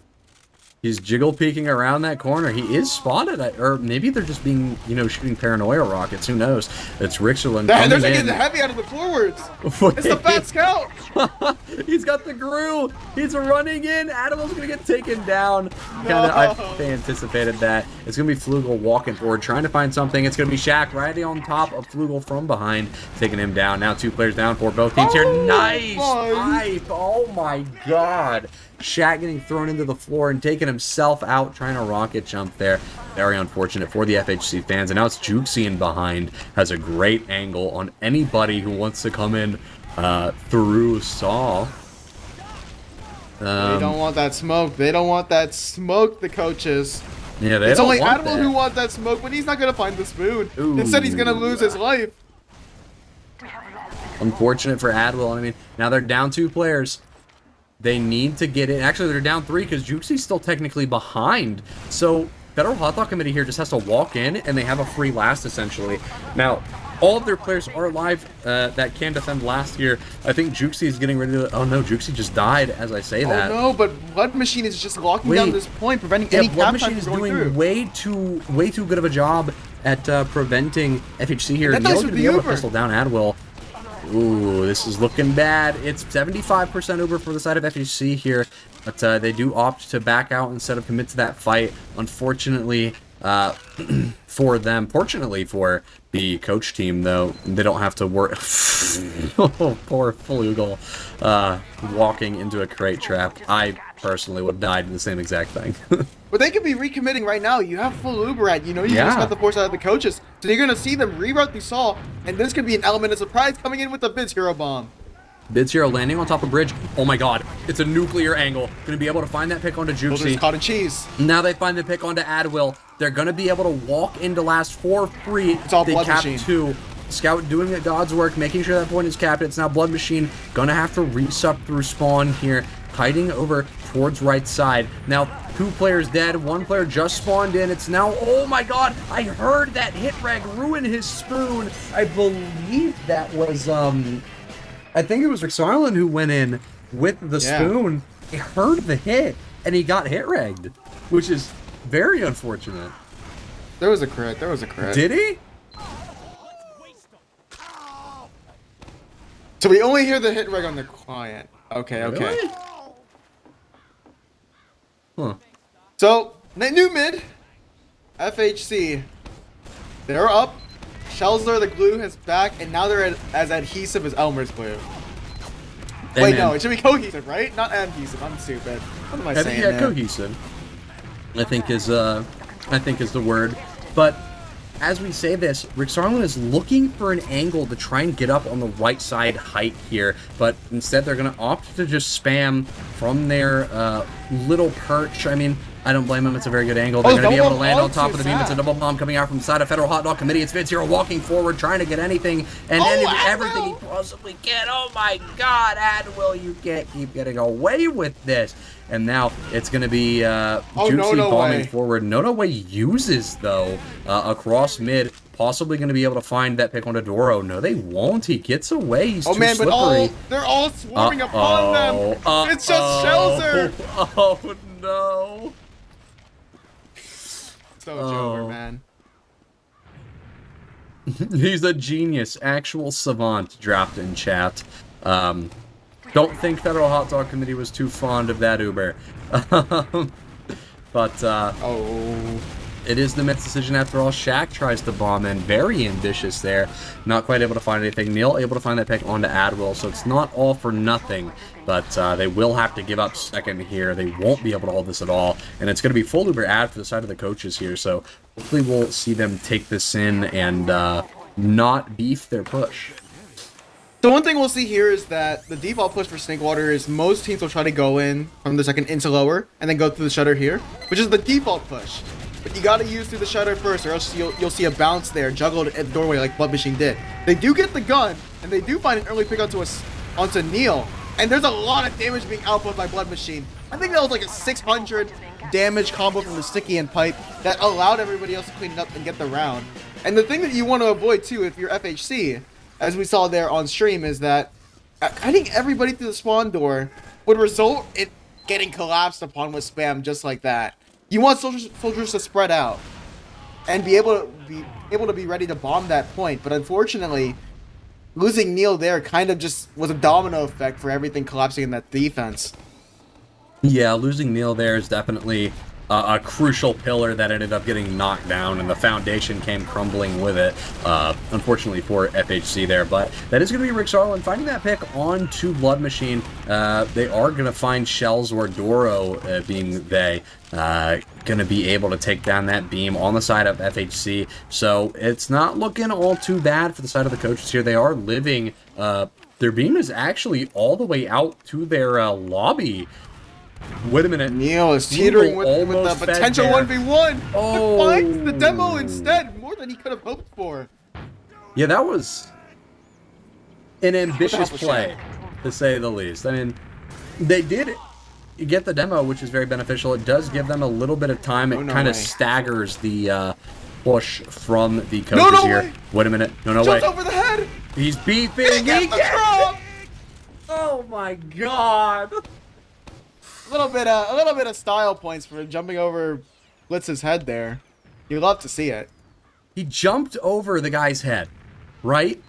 He's jiggle peeking around that corner. He is spotted, at, or maybe they're just being, you know, shooting paranoia rockets. Who knows? It's That, coming they're in. getting heavy out of the forwards. It's the fat scout. He's got the Gru. He's running in. Animal's gonna get taken down. Kinda, I No. they anticipated that. It's gonna be Flugel walking forward, trying to find something. It's gonna be Shaq right on top of Flugel from behind, taking him down. Now two players down for both teams here. Oh Nice pipe. Oh my god. Shaq getting thrown into the floor and taking himself out, trying to rocket jump there. Very unfortunate for the FHC fans. And now it's in behind. Has a great angle on anybody who wants to come in uh, through Saw. They Um, don't want that smoke. They don't want that smoke. The coaches. yeah, they it's don't only Animal that. who wants that smoke, but he's not gonna find the spoon. Ooh. Instead, he's gonna lose his life. Unfortunate for Adwell. I mean, now they're down two players. They need to get it. Actually, they're down three because Jukesy's still technically behind. So Federal Hot Dog Committee here just has to walk in and they have a free last essentially. Now, all of their players are alive uh, that can defend last here. I think Jukesy is getting ready to. Oh no, Jukesy just died as I say that. Oh no, but Blood Machine is just locking Wait. down this point, preventing Yeah, any Blood cap Machine is going doing through. way too way too good of a job at uh, preventing FHC here. That Neil's dice gonna be the able to pistol down Adwell. Ooh, this is looking bad. It's 75% Uber for the side of FHC here, but uh, they do opt to back out instead of commit to that fight. Unfortunately, uh, for them, fortunately for the coach team, though, they don't have to work. oh, poor Flugel, uh, walking into a crate trap. I personally would have died in the same exact thing. But they could be recommitting right now. You have full Uber at. You know you Yeah. just got the force out of the coaches. So you're gonna see them reroute the saw, and this could be an element of surprise coming in with the Vids Hero Bomb. Vids Hero landing on top of bridge. Oh my god, it's a nuclear angle. Gonna be able to find that pick onto Jukesy. cottage cheese. Now they find the pick onto Adwill. They're gonna be able to walk into last four free. It's all they Blood cap Machine. two. Scout doing the God's work, making sure that point is capped. It's now Blood Machine. Gonna have to resup through spawn here. Hiding over towards right side. Now, two players dead. One player just spawned in. It's now, oh my god, I heard that hit reg ruin his spoon. I believe that was, um, I think it was Rick Sarlin who went in with the Yeah. spoon. He heard the hit and he got hit regged, which is very unfortunate. There was a crit. There was a crit. Did he? So we only hear the hit reg on the client. Okay, okay. Really? Huh. So, new mid, FHC. They're up. Shelzor, the glue, is back, and now they're as, as adhesive as Elmer's glue. Hey, Wait, man. no, it should be cohesive, right? Not adhesive. I'm stupid. What am I, I think saying? yeah, cohesive. I think is uh, I think is the word. But as we say this, Rick Sarlin is looking for an angle to try and get up on the right side height here, but instead they're going to opt to just spam from their uh, little perch. I mean, I don't blame them. It's a very good angle. They're Oh, going to be able to land on top of the beam. It's a double bomb coming out from the side of Federal Hot Dog Committee. It's Vids Hero walking forward, trying to get anything and Oh, any- Adwell! everything he possibly can. Oh my God, Adwell, you can't keep getting away with this. And now it's going to be uh, Oh, Jukesy no, no bombing way. forward. No No Way uses, though, uh, across mid. Possibly going to be able to find that pick on Adoro. No, they won't. He gets away. He's Oh too man, but all they're all swarming upon them. Uh-oh. It's just Shelzor. Uh-oh. Oh, no. So Oh. Jover, man. He's a genius, actual savant, dropped in chat. Um, don't think Federal Hot Dog Committee was too fond of that Uber. Um, but uh, Oh. it is the Mets' decision after all. Shaq tries to bomb in, very ambitious there. Not quite able to find anything. Neil able to find that pick onto Adwell, so it's not all for nothing. But uh, they will have to give up second here. They won't be able to hold this at all. And it's going to be full Uber ad for the side of the coaches here. So hopefully we'll see them take this in and uh, not beef their push. So one thing we'll see here is that the default push for Snakewater is most teams will try to go in from the second into lower and then go through the shutter here, which is the default push. But you gotta use through the shutter first, or else you'll, you'll see a bounce there juggled at the doorway like Blood Machine did. They do get the gun, and they do find an early pick onto a, onto Neil, and there's a lot of damage being output by Blood Machine. I think that was like a 600 damage combo from the sticky and pipe that allowed everybody else to clean it up and get the round. And the thing that you want to avoid too, if you're FHC, as we saw there on stream, is that uh, cutting everybody through the spawn door would result in getting collapsed upon with spam just like that. You want soldiers, soldiers to spread out and be able to be able to be ready to bomb that point. But unfortunately, losing Neil there kind of just was a domino effect for everything collapsing in that defense. Yeah, losing Neil there is definitely uh, a crucial pillar that ended up getting knocked down, and the foundation came crumbling with it, uh, unfortunately for FHC there. But that is going to be Rick Sarlin finding that pick on to Blood Machine. Uh, they are going to find Shells or Doro, uh, being they, uh, going to be able to take down that beam on the side of FHC. So it's not looking all too bad for the side of the coaches here. They are living. Uh, their beam is actually all the way out to their lobby. Wait a minute. Neil is teetering with, with the potential 1v1. Oh. Finds the demo instead. More than he could have hoped for. Yeah, that was an ambitious play, to say the least. I mean, they did get the demo, which is very beneficial. It does give them a little bit of time. It oh, no kind of staggers the uh, push from the coaches no, no here. Way. Wait a minute. No, no Jumps way. over the head. He's beefing. He, he Oh my god. Little bit, uh, a little bit of style points for jumping over Blitz's head there. You'd love to see it. He jumped over the guy's head, right?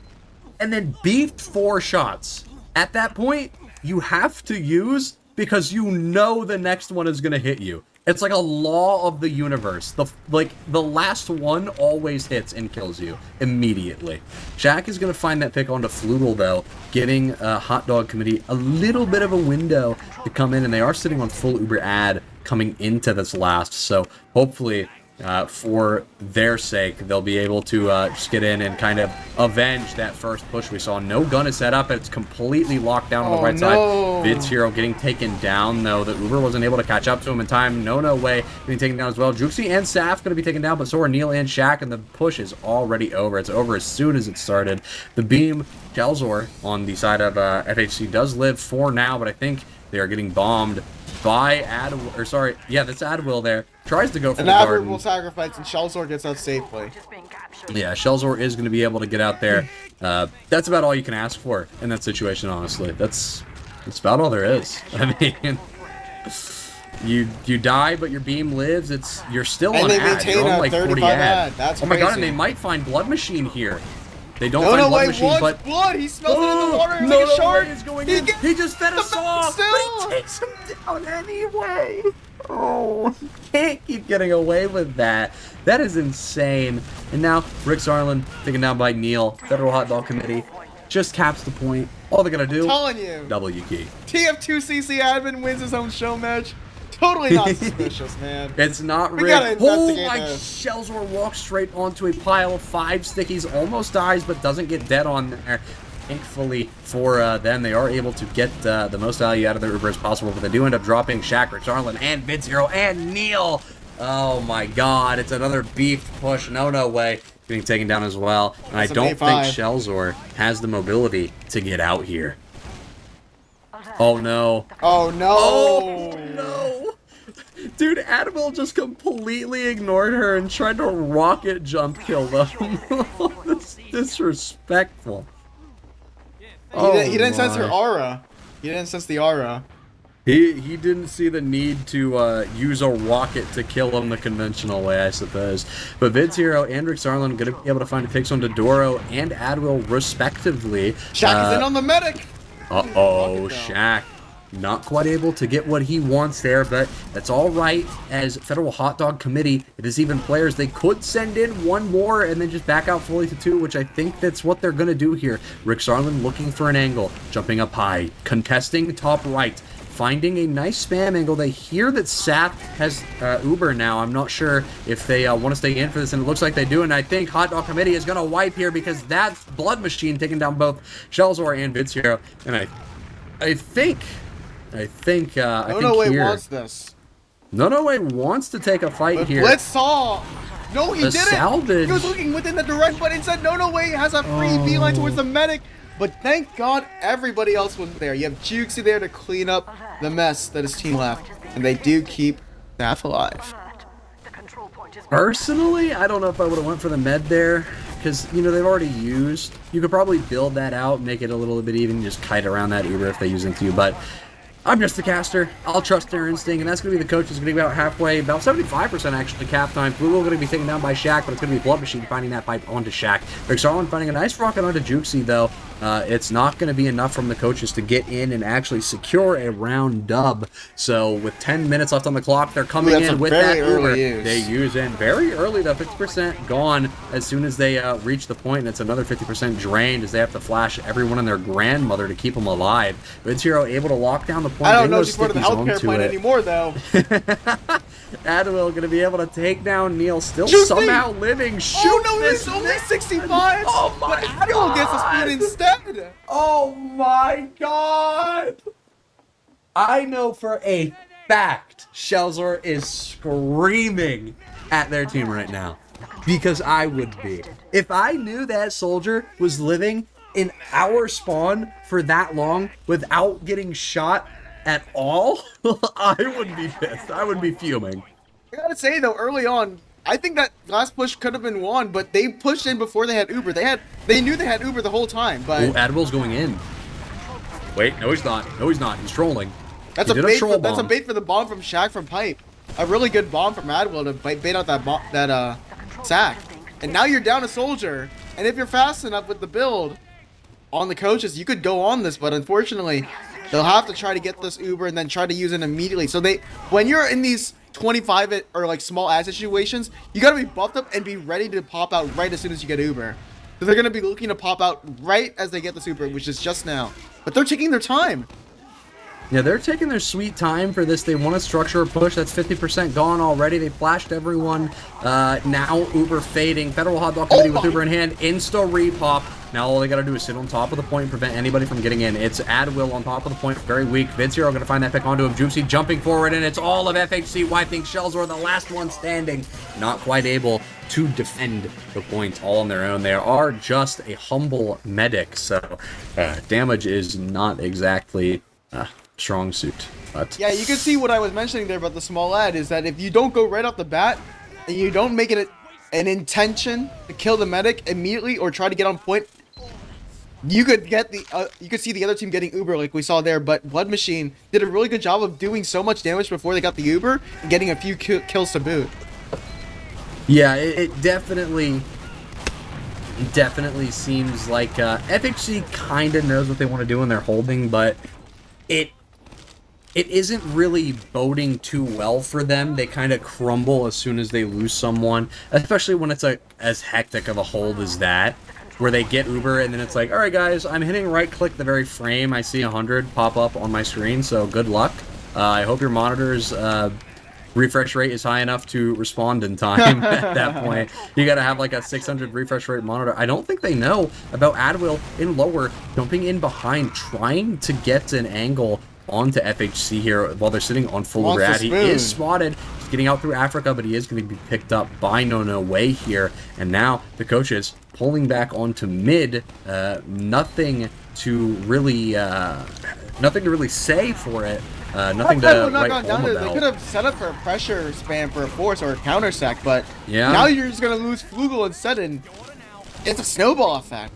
And then beefed four shots. At that point, you have to use because you know the next one is going to hit you. It's like a law of the universe. The like the last one always hits and kills you immediately. Jack is gonna find that pick onto Flugel though, getting a hot dog committee a little bit of a window to come in, and they are sitting on full Uber ad coming into this last. So hopefully uh, for their sake, they'll be able to uh, just get in and kind of avenge that first push we saw. No gun is set up. It's completely locked down on the oh, right no. side. Vids Hero getting taken down, though. The Uber wasn't able to catch up to him in time. No, no way. Getting taken down as well. Jukesy and Saf going to be taken down, but so are Neil and Shaq, and the push is already over. It's over as soon as it started. The beam, Shelzor, on the side of uh, FHC does live for now, but I think they are getting bombed by Ad, or sorry, yeah, that's Adwill there. Tries to go for An the garden. will sacrifice, and Shelzor gets out safely. Yeah, Shelzor is going to be able to get out there. Uh, that's about all you can ask for in that situation, honestly. That's that's about all there is. I mean, you you die, but your beam lives. It's you're still and on they ad. You're on like 40 ad. ad. That's oh my crazy. god, and they might find Blood Machine here. They don't no, find no, Blood wait, Machine, but blood. He smells it in the water no, like a shark. is going he in. He just fed us off, but he takes him down anyway. Oh, can't keep getting away with that. That is insane. And now Rick Sarlin taken down by Neil. Federal Hot Dog Committee just caps the point. All they're gonna do, I'm telling you, W key. TF2CC admin wins his own show match. Totally not suspicious, man. It's not gotta Oh my! this. Shelzor walks straight onto a pile of five stickies, almost dies, but doesn't get dead on there. Thankfully for uh, them, they are able to get uh, the most value out of their Uber as possible, but they do end up dropping Shaq, Arlen, and Vids Hero, and Neil. Oh my god, it's another beef push. No, no way. Getting taken down as well. And I That's don't think May 5. Shelzor has the mobility to get out here. Oh no. Oh no! Oh no! Dude, Admiral just completely ignored her and tried to rocket jump kill them. That's disrespectful. He, Oh didn't, he didn't sense her aura. He didn't sense the aura. He he didn't see the need to uh, use a rocket to kill him the conventional way, I suppose. But Vids Hero and Rick Sarlin going to be able to find picks on Dodoro and Adwill respectively. Shaq is Uh, in on the medic. Uh-oh, Rocket. Shaq. Not quite able to get what he wants there, but that's all right. As Federal Hot Dog Committee, it is even players. They could send in one more and then just back out fully to two, which I think that's what they're going to do here. Rick Sarlin looking for an angle, jumping up high, contesting top right, finding a nice spam angle. They hear that Sap has uh, Uber now. I'm not sure if they uh, want to stay in for this, and it looks like they do. And I think Hot Dog Committee is going to wipe here because that's Blood Machine taking down both Shelzor and Hero. And I, I think, I think, uh, I No, think no way here, wants this. no, no way wants to take a fight But here. Blitz saw. No, he The didn't. salvage. He was looking within the direct, but instead, no, no way has a free Oh. beeline towards the medic. But thank God everybody else was there. You have Jukesy there to clean up the mess that his team left, and they do keep Staff alive. Personally, I don't know if I would have went for the med there, because you know they've already used. You could probably build that out, make it a little bit even, just kite around that Uber if they use into you. But I'm just a caster. I'll trust their instinct, and that's going to be the coach is going to be about halfway, about 75% actually cap time. Flugel going to be taken down by Shaq, but it's going to be Blood Machine finding that pipe onto Shaq. Rick Sarlin finding a nice rocket onto Jukesy, though. Uh, it's not going to be enough from the coaches to get in and actually secure a round dub. So with 10 minutes left on the clock, they're coming Ooh, in with that Uber. use. They use in very early, The 50% gone as soon as they uh, reach the point, and it's another 50% drained as they have to flash everyone and their grandmother to keep them alive. Vids Hero able to lock down the point. I don't know if she's part of the healthcare onto plan it. anymore, though. Adwell going to be able to take down Neil, still me! somehow living. Shoot oh no, this it's only 65. Oh my but Admiral gets a God. spoon instead. Oh my god! I know for a fact Shelzor is screaming at their team right now. Because I would be. If I knew that soldier was living in our spawn for that long without getting shot at all, I would be pissed. I would be fuming. I gotta say though, early on, I think that last push could have been won, but they pushed in before they had Uber. They had, they knew they had Uber the whole time, but Oh, Admiral's going in. Wait, no he's not. No he's not. He's trolling. that's he a bait. troll For, that's a bait for the bomb from Shaq from Pipe. A really good bomb from Adwell to bait, bait out that bomb, that uh sack. And now you're down a soldier, and if you're fast enough with the build on the coaches, you could go on this, but unfortunately, they'll have to try to get this Uber and then try to use it immediately. So they, when you're in these 25 or like small ad situations, you gotta be buffed up and be ready to pop out right as soon as you get Uber. So they're gonna be looking to pop out right as they get the Uber, which is just now. But they're taking their time. Yeah, they're taking their sweet time for this. They want to structure a push. That's 50% gone already. They flashed everyone. Uh, now Uber fading. Federal Hot Dog Committee Oh with Uber in hand. Insta repop. Now all they got to do is sit on top of the point and prevent anybody from getting in. It's Adwill on top of the point. Very weak. Vids Hero going to find that pick onto him. Jukesy jumping forward, and it's all of FHC. Why think Shelzor the last one standing. Not quite able to defend the point all on their own. They are just a humble medic, so uh, damage is not exactly uh, strong suit. But Yeah, you can see what I was mentioning there about the small ad is that if you don't go right off the bat and you don't make it a, an intention to kill the medic immediately or try to get on point, you could get the uh, you could see the other team getting Uber like we saw there. But Blood Machine did a really good job of doing so much damage before they got the Uber and getting a few ki- kills to boot. Yeah, it, it definitely, definitely seems like uh, FHC kind of knows what they want to do when they're holding, but it it isn't really boding too well for them. They kind of crumble as soon as they lose someone, especially when it's a as hectic of a hold as that, where they get Uber and then it's like, all right, guys, I'm hitting right click the very frame. I see 100 pop up on my screen, so good luck. Uh, I hope your monitors. Uh, refresh rate is high enough to respond in time at that point. You gotta have like a 600 refresh rate monitor. I don't think they know about Adwill in lower, jumping in behind, trying to get an angle onto FHC here while they're sitting on full Wants grad. He is spotted. He's getting out through Africa, but he is going to be picked up by No No Way here. And now the coaches pulling back onto mid. Uh, nothing to really, uh, nothing to really say for it. Uh, nothing to not write down there. They could have set up for a pressure spam for a force or a counter sack, but Yeah. now you're just gonna lose Flugel instead, and it's a snowball effect.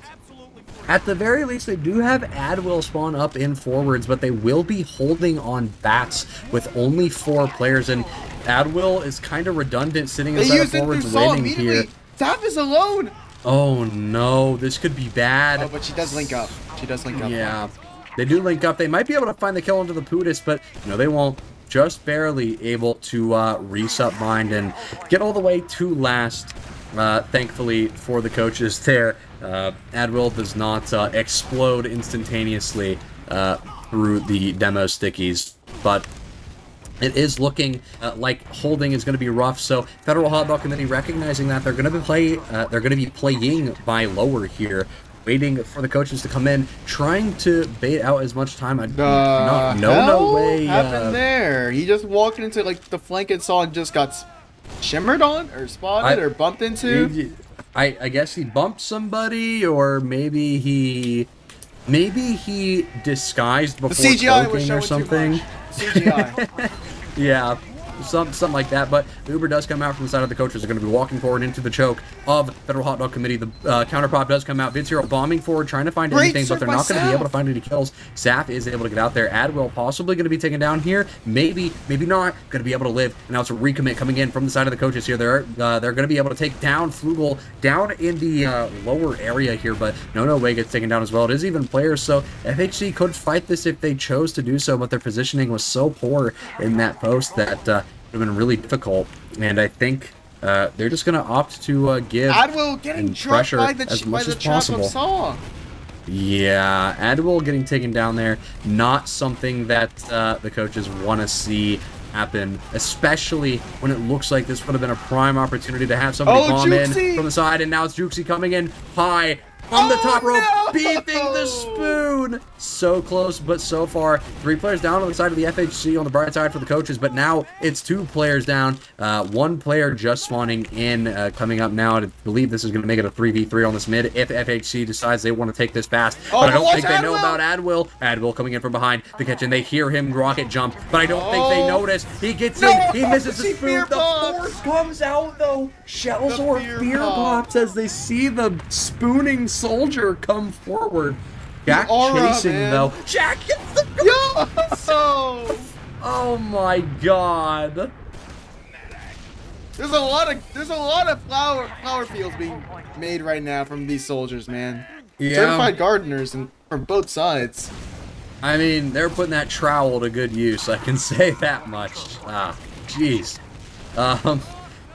At the very least, they do have Adwill spawn up in forwards, but they will be holding on bats with only four players, and Adwill is kind of redundant sitting inside of forwards waiting here. Tap is alone. Oh no, this could be bad. Oh, but she does link up. She does link up. Yeah, they do link up. They might be able to find the kill onto the Pootis, but no, they won't. Just barely able to uh, reset bind and get all the way to last. Uh, thankfully for the coaches there, uh, does not uh, explode instantaneously uh, through the demo stickies, but it is looking uh, like holding is going to be rough. So Federal Hot Dog Committee recognizing that they're going to be play, uh, they're going to be playing by lower here, waiting for the coaches to come in, trying to bait out as much time. I, The no, no, hell no way. happened uh, there? He just walked into like the flank and saw and just got shimmered on or spotted I- or bumped into. he- I, I guess he bumped somebody, or maybe he, maybe he disguised The before CGI was showing or something. too much. CGI. Yeah, some, something like that. But the Uber does come out from the side of the coaches. They're going to be walking forward into the choke of Federal Hot Dog Committee. The uh, counter prop does come out. Vids Hero bombing forward, trying to find Great anything, but they're not going to be able to find any kills. Saf is able to get out there. Adwell possibly going to be taken down here. Maybe, maybe not. Going to be able to live. And now it's a recommit coming in from the side of the coaches here. They're uh, they're going to be able to take down Flugel down in the uh, lower area here, but No No Way gets taken down as well. It is even players, so FHC could fight this if they chose to do so, but their positioning was so poor in that post that uh, would have been really difficult. And I think uh, they're just going to opt to uh, give Adwell getting and pressure by the, as by much the as possible. Yeah, Adwell getting taken down there, not something that uh, the coaches want to see happen, especially when it looks like this would have been a prime opportunity to have somebody Oh, bomb Jukesy! in from the side, and now it's Jukesy coming in high on the Oh, top rope, no! beeping the spoon. So close, but so far, three players down on the side of the FHC on the bright side for the coaches, but now it's two players down, uh, one player just spawning in, uh, coming up now. I believe this is going to make it a 3v3 on this mid if FHC decides they want to take this fast. Oh, but I don't think they know about Adwill. Adwill coming in from behind the kitchen. They hear him rocket jump, but I don't think they Oh. notice. He gets No, in. He misses the spoon. The force comes out though. Shelzor fear fear pop. pops as they see the spooning soldier come forward. Jack aura, chasing man. though. Jack gets the. Yo! Oh! Oh my god. There's a lot of there's a lot of flower flower fields being made right now from these soldiers, man. Yeah. Certified gardeners and from both sides. I mean, they're putting that trowel to good use. I can say that much. Ah, jeez. Um,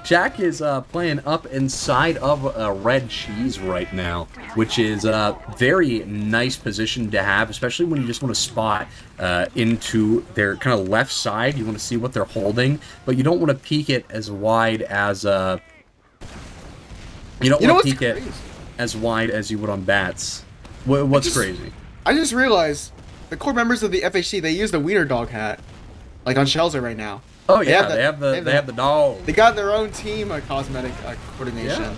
Jack is uh, playing up inside of a red cheese right now, which is a very nice position to have, especially when you just want to spot uh, into their kind of left side. You want to see what they're holding, but you don't want to peek it as wide as uh, you don't You want to peek it as wide as you would on bats. What, what's just- crazy? I just realized the core members of the FHC they use the wiener dog hat, like on Shelzer right now. Oh They yeah, have the- they have the they they have the- the dog. They got their own team of cosmetic uh, coordination. Yeah.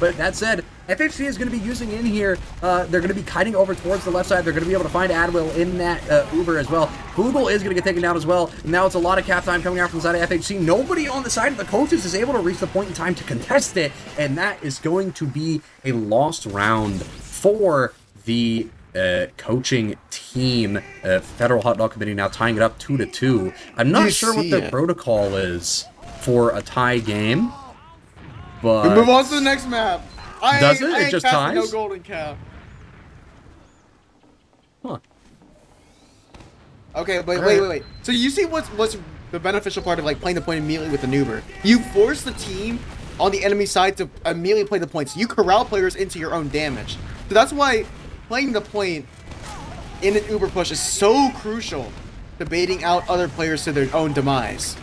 But that said, FHC is going to be using in here. Uh, they're going to be kiting over towards the left side. They're going to be able to find Adwill in that uh, Uber as well. Google is going to get taken down as well. And now it's a lot of cap time coming out from the side of FHC. Nobody on the side of the coaches is able to reach the point in time to contest it, and that is going to be a lost round for the uh, coaching team. Uh, Federal Hot Dog Committee now tying it up two to two. I'm not You sure what the it. protocol is for a tie game. But We move on to the next map. I Does it? I It just ties? No golden cow. Huh. Okay, wait, wait, wait, wait. So you see what's what's the beneficial part of like playing the point immediately with the Uber? You force the team on the enemy side to immediately play the points. You corral players into your own damage. So that's why playing the point in an Uber push is so crucial to baiting out other players to their own demise.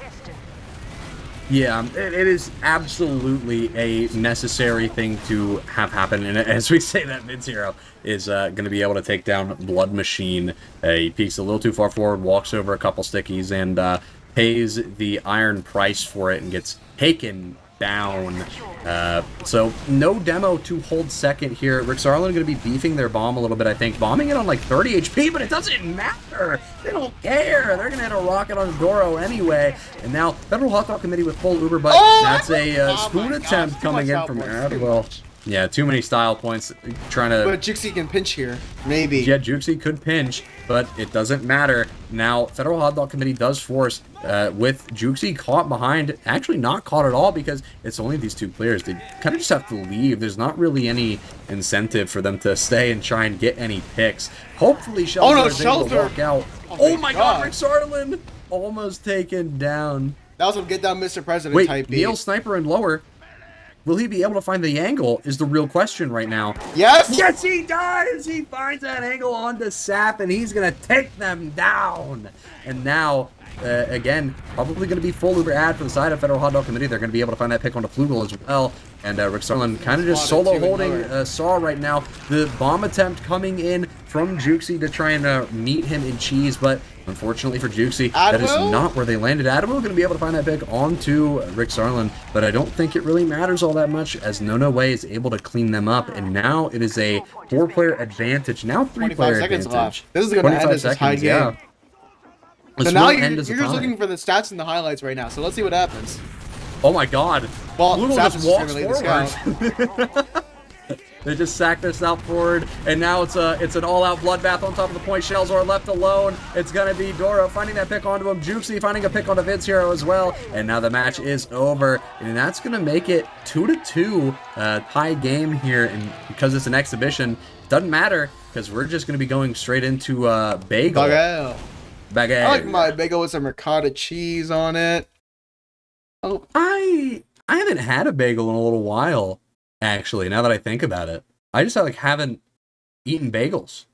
Yeah, it, it is absolutely a necessary thing to have happen. And as we say that, Vids Hero is uh, going to be able to take down Blood Machine. Uh, he peeks a little too far forward, walks over a couple stickies, and uh, pays the iron price for it and gets taken down. Uh, so no demo to hold second here. Rick Sarlin going to be beefing their bomb a little bit, I think. Bombing it on like 30 HP, but it doesn't matter. They don't care. They're going to hit a rocket on Doro anyway. And now Federal Hot Dog Committee with full Uber, but Oh, that's a uh, spoon attempt gosh, coming in from Adwell. Yeah, too many style points. Trying to But Jukesy can pinch here, maybe. yeah, Jukesy could pinch, but it doesn't matter. Now, Federal Hot Dog Committee does force uh, with Jukesy caught behind. Actually, not caught at all because it's only these two players. They kind of just have to leave. There's not really any incentive for them to stay and try and get any picks. Hopefully, Shelzor Oh, no, is able to walk out. Oh Oh, my God, God. Rick almost taken down. That was some get down Mr. President Wait, type beat. Neil Sniper and lower. Will he be able to find the angle? Is the real question right now. Yes? Yes, he does. He finds that angle onto Sap, and he's gonna take them down. And now, uh, again, probably gonna be full Uber ad for the side of Federal Hot Dog Committee. They're gonna be able to find that pick onto Flugel as well. And uh, Rick Sarlin kind of just solo holding lower. uh, Saw right now. The bomb attempt coming in from Jukesy to try and uh, meet him in cheese, but unfortunately for Jukesy, that is not where they landed. Adamo going to be able to find that pick onto Rick Sarlin, but I don't think it really matters all that much as No No Way is able to clean them up, and now it is a four-player advantage. Now 25 three-player advantage. left. This is gonna end 25 as this high game. yeah. So This now you're, end you're just looking for the stats and the highlights right now. So let's see what happens. Oh my god. Well, just walks gonna lead the forward. they just sack this out forward, and now it's a it's an all-out bloodbath on top of the point. Shelzor left alone. It's gonna be Doro finding that pick onto him. Jukesy finding a pick onto Vids Hero as well. And now the match is over, and that's gonna make it two to two, uh, tie game here. And because it's an exhibition, doesn't matter because we're just gonna be going straight into uh, bagel. Bagel. Bagel. I like my bagel with some ricotta cheese on it. Oh, I I haven't had a bagel in a little while, actually. Now that I think about it, I just like haven't eaten bagels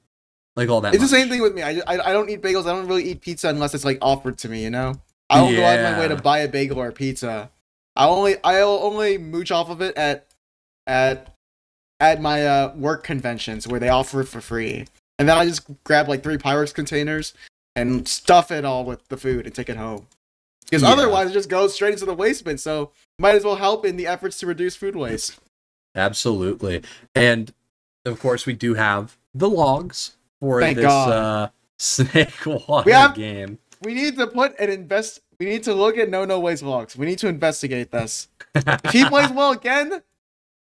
like all that. it's the same thing with me. I, I I don't eat bagels. I don't really eat pizza unless it's like offered to me. You know, I don't go out of my way to buy a bagel or a pizza. I only I'll only mooch off of it at at at my uh, work conventions where they offer it for free, and then I just grab like three Pyrex containers and stuff it all with the food and take it home. Because Yeah. otherwise, it just goes straight into the waste bin. So might as well help in the efforts to reduce food waste. Absolutely, and of course we do have the logs for Thank this uh, Snakewater We have- game. We need to put an invest. We need to look at No No Ways logs. We need to investigate this. If he plays well again,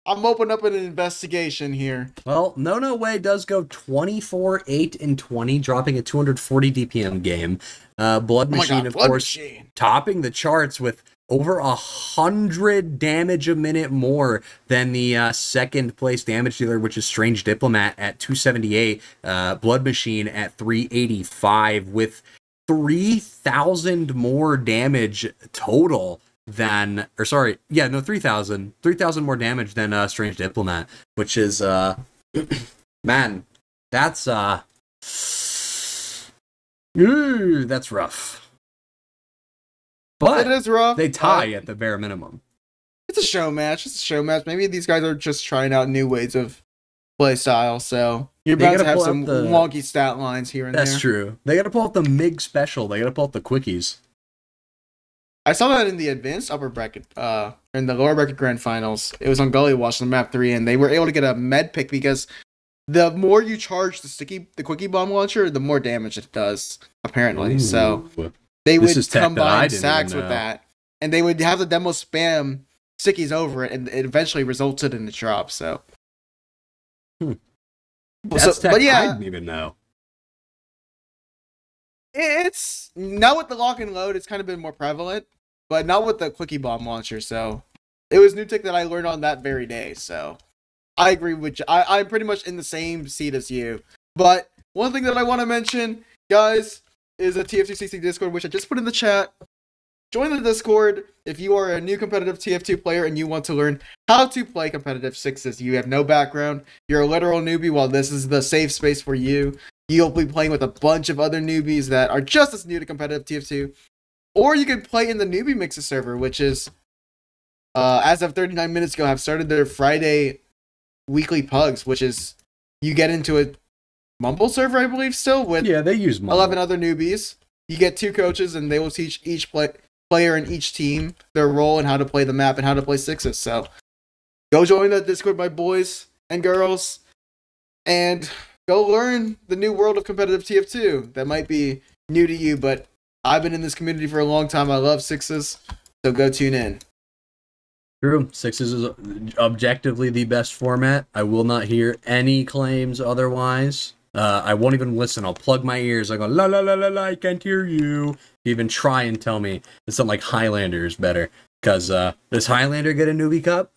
I'm opening up an investigation here. Well, No No Way does go 24, 8, and 20, dropping a 240 DPM game. Uh, Blood Oh Machine, God, of Blood course, Machine. topping the charts with over a hundred damage a minute more than the uh, second place damage dealer, which is Strange Diplomat at 278, uh, Blood Machine at 385, with 3,000 more damage total than, or sorry, yeah, no, 3,000, 3,000 more damage than uh, Strange Diplomat, which is, uh, man, that's, uh, ooh, that's rough. But it is rough. they tie Uh, at the bare minimum. it's a show match. It's a show match. Maybe these guys are just trying out new ways of play style. So you're about gotta have some the- wonky stat lines here and That's there. That's true. They got to pull out the MIG special. They got to pull out the quickies. I saw that in the advanced upper bracket, uh, in the lower bracket grand finals. It was on Gullywash on map three, and they were able to get a med pick because the more you charge the sticky, the quickie bomb launcher, the more damage it does. Apparently, so Ooh. They This would is tech combine didn't sacks with that, and they would have the demo spam stickies over it, and it eventually resulted in the drop. So, Hmm. Well, That's so- tech but I yeah, didn't even know. it's now with the lock and load, it's kind of been more prevalent, but not with the quickie bomb launcher. So it was new tech that I learned on that very day. So I agree with you. I, I'm pretty much in the same seat as you. But one thing that I want to mention, guys, is a TF2CC Discord, which I just put in the chat. Join the Discord if you are a new competitive TF2 player and you want to learn how to play competitive sixes. You have no background, you're a literal newbie, while this is the safe space for you. You'll be playing with a bunch of other newbies that are just as new to competitive TF2. Or you can play in the newbie mixer server, which is, uh, as of 39 minutes ago, have started their Friday weekly pugs, which is you get into a Mumble server, I believe, still with Yeah, they use Mumble. 11 other newbies. You get two coaches, and they will teach each play- player in each team their role and how to play the map and how to play sixes. So go join that Discord, my boys and girls, and go learn the new world of competitive TF2 that might be new to you, but I've been in this community for a long time. I love sixes, so go tune in. True. Sixes is objectively the best format. I will not hear any claims otherwise. Uh, I won't even listen. I'll plug my ears. I go la la la la la. I can't hear you. Even try and tell me that something like Highlander is better. Cause uh, does Highlander get a newbie cup?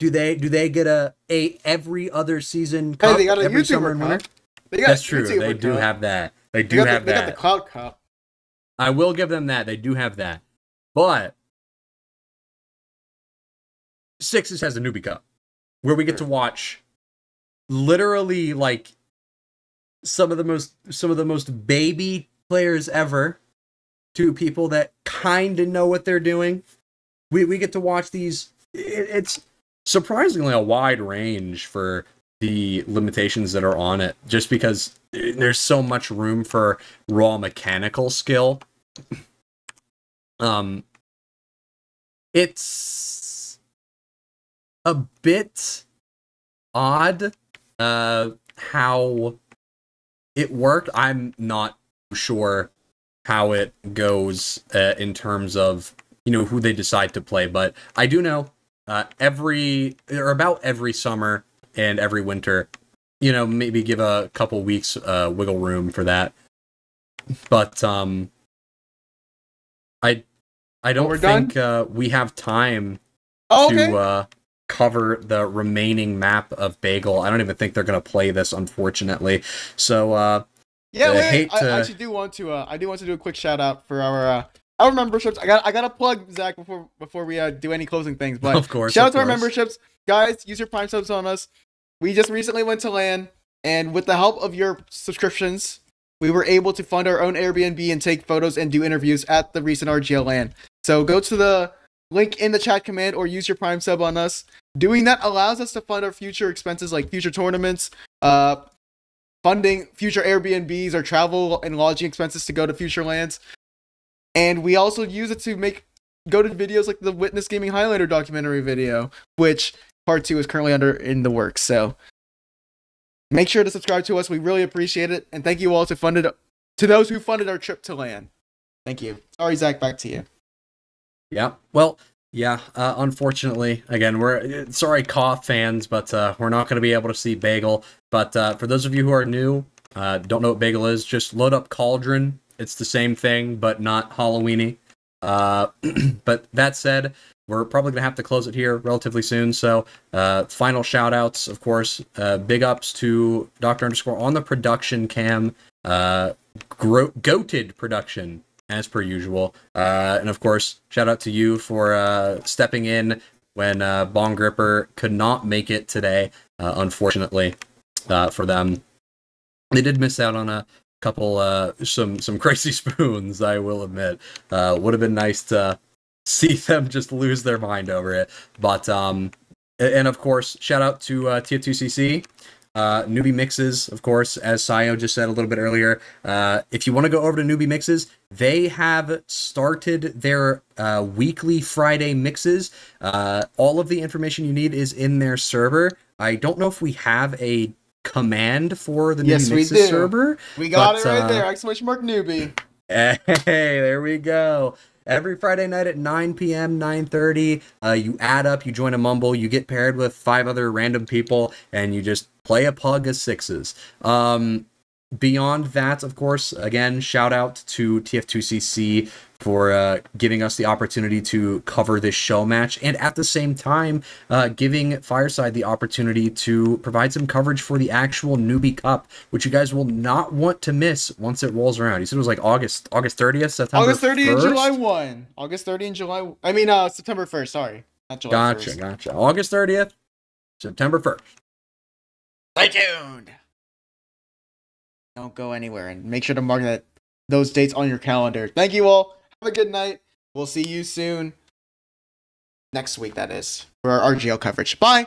Do they do they get a a every other season cup Hey, they got a every YouTuber summer and winter? They got That's true. YouTuber They do cup. have that. They They do got, have the, they got that. the Cloud Cup. I will give them that. They do have that. But Sixes has a newbie cup where we get to watch literally like some of the most some of the most baby players ever to people that kind of know what they're doing. We we get to watch these it, it's surprisingly a wide range for the limitations that are on it just because there's so much room for raw mechanical skill um it's a bit odd uh how it worked i'm not sure how it goes uh, in terms of you know who they decide to play. But I do know uh, every or about every summer and every winter, you know, maybe give a couple weeks uh, wiggle room for that. But um, I I don't think uh, we have time Oh, okay. to uh, cover the remaining map of Bagel. I don't even think they're gonna play this, unfortunately. So uh, yeah, I wait, hate I, to- I actually do want to. Uh, I do want to do a quick shout out for our uh, our memberships. I got I got to plug Zach before before we uh, do any closing things. But of course, shout out of to our memberships, guys. Use your Prime subs on us. We just recently went to LAN, and with the help of your subscriptions, we were able to fund our own Airbnb and take photos and do interviews at the recent RGL LAN. So go to the link in the chat command or use your Prime sub on us. Doing that allows us to fund our future expenses like future tournaments, uh, funding future Airbnbs or travel and lodging expenses to go to future lands. And we also use it to make go to videos like the Witness Gaming Highlander documentary video, which part two is currently under in the works. So make sure to subscribe to us. We really appreciate it. And thank you all to funded to those who funded our trip to land. Thank you. Sorry, Zach, back to you. Yeah. Well, yeah. Uh, unfortunately, again, we're sorry, cough fans, but uh, we're not going to be able to see Bagel. But uh, for those of you who are new, uh, don't know what Bagel is, just load up Cauldron. It's the same thing, but not Halloweeny. Uh, but that said, we're probably going to have to close it here relatively soon. So, uh, final shout outs, of course. Big ups to Dr. Underscore on the production cam. Gro- goated production as per usual. Uh, and of course, shout out to you for uh, stepping in when uh, Bong Gripper could not make it today, uh, unfortunately, uh, for them. They did miss out on a couple, uh, some some crazy spoons. I will admit, uh, would have been nice to see them just lose their mind over it. But um, and of course, shout out to uh, TF2CC. Uh, newbie mixes, of course, as Siyo just said a little bit earlier. Uh, if you want to go over to newbie mixes, they have started their uh, weekly Friday mixes. Uh, all of the information you need is in their server. I don't know if we have a command for the Yes, newbie mixes do. server. We got But, it right uh, there. Exclamation mark newbie. Hey, there we go. Every Friday night at 9 p.m., 9:30, uh, you add up, you join a mumble, you get paired with five other random people, and you just play a pug of sixes. Um, beyond that, of course, again, shout out to TF2CC for uh, giving us the opportunity to cover this show match, and at the same time, uh, giving Fireside the opportunity to provide some coverage for the actual newbie cup, which you guys will not want to miss once it rolls around. You said it was like August, August 30th, September. August 30 and July 1. August 30th and July. I mean, uh, September 1st. Sorry. Not July Gotcha, 1st. gotcha. August 30th, September 1st. Stay tuned. Don't go anywhere and make sure to mark that those dates on your calendar. Thank you all. Have a good night. We'll see you soon. Next week, that is, for our RGL coverage. Bye.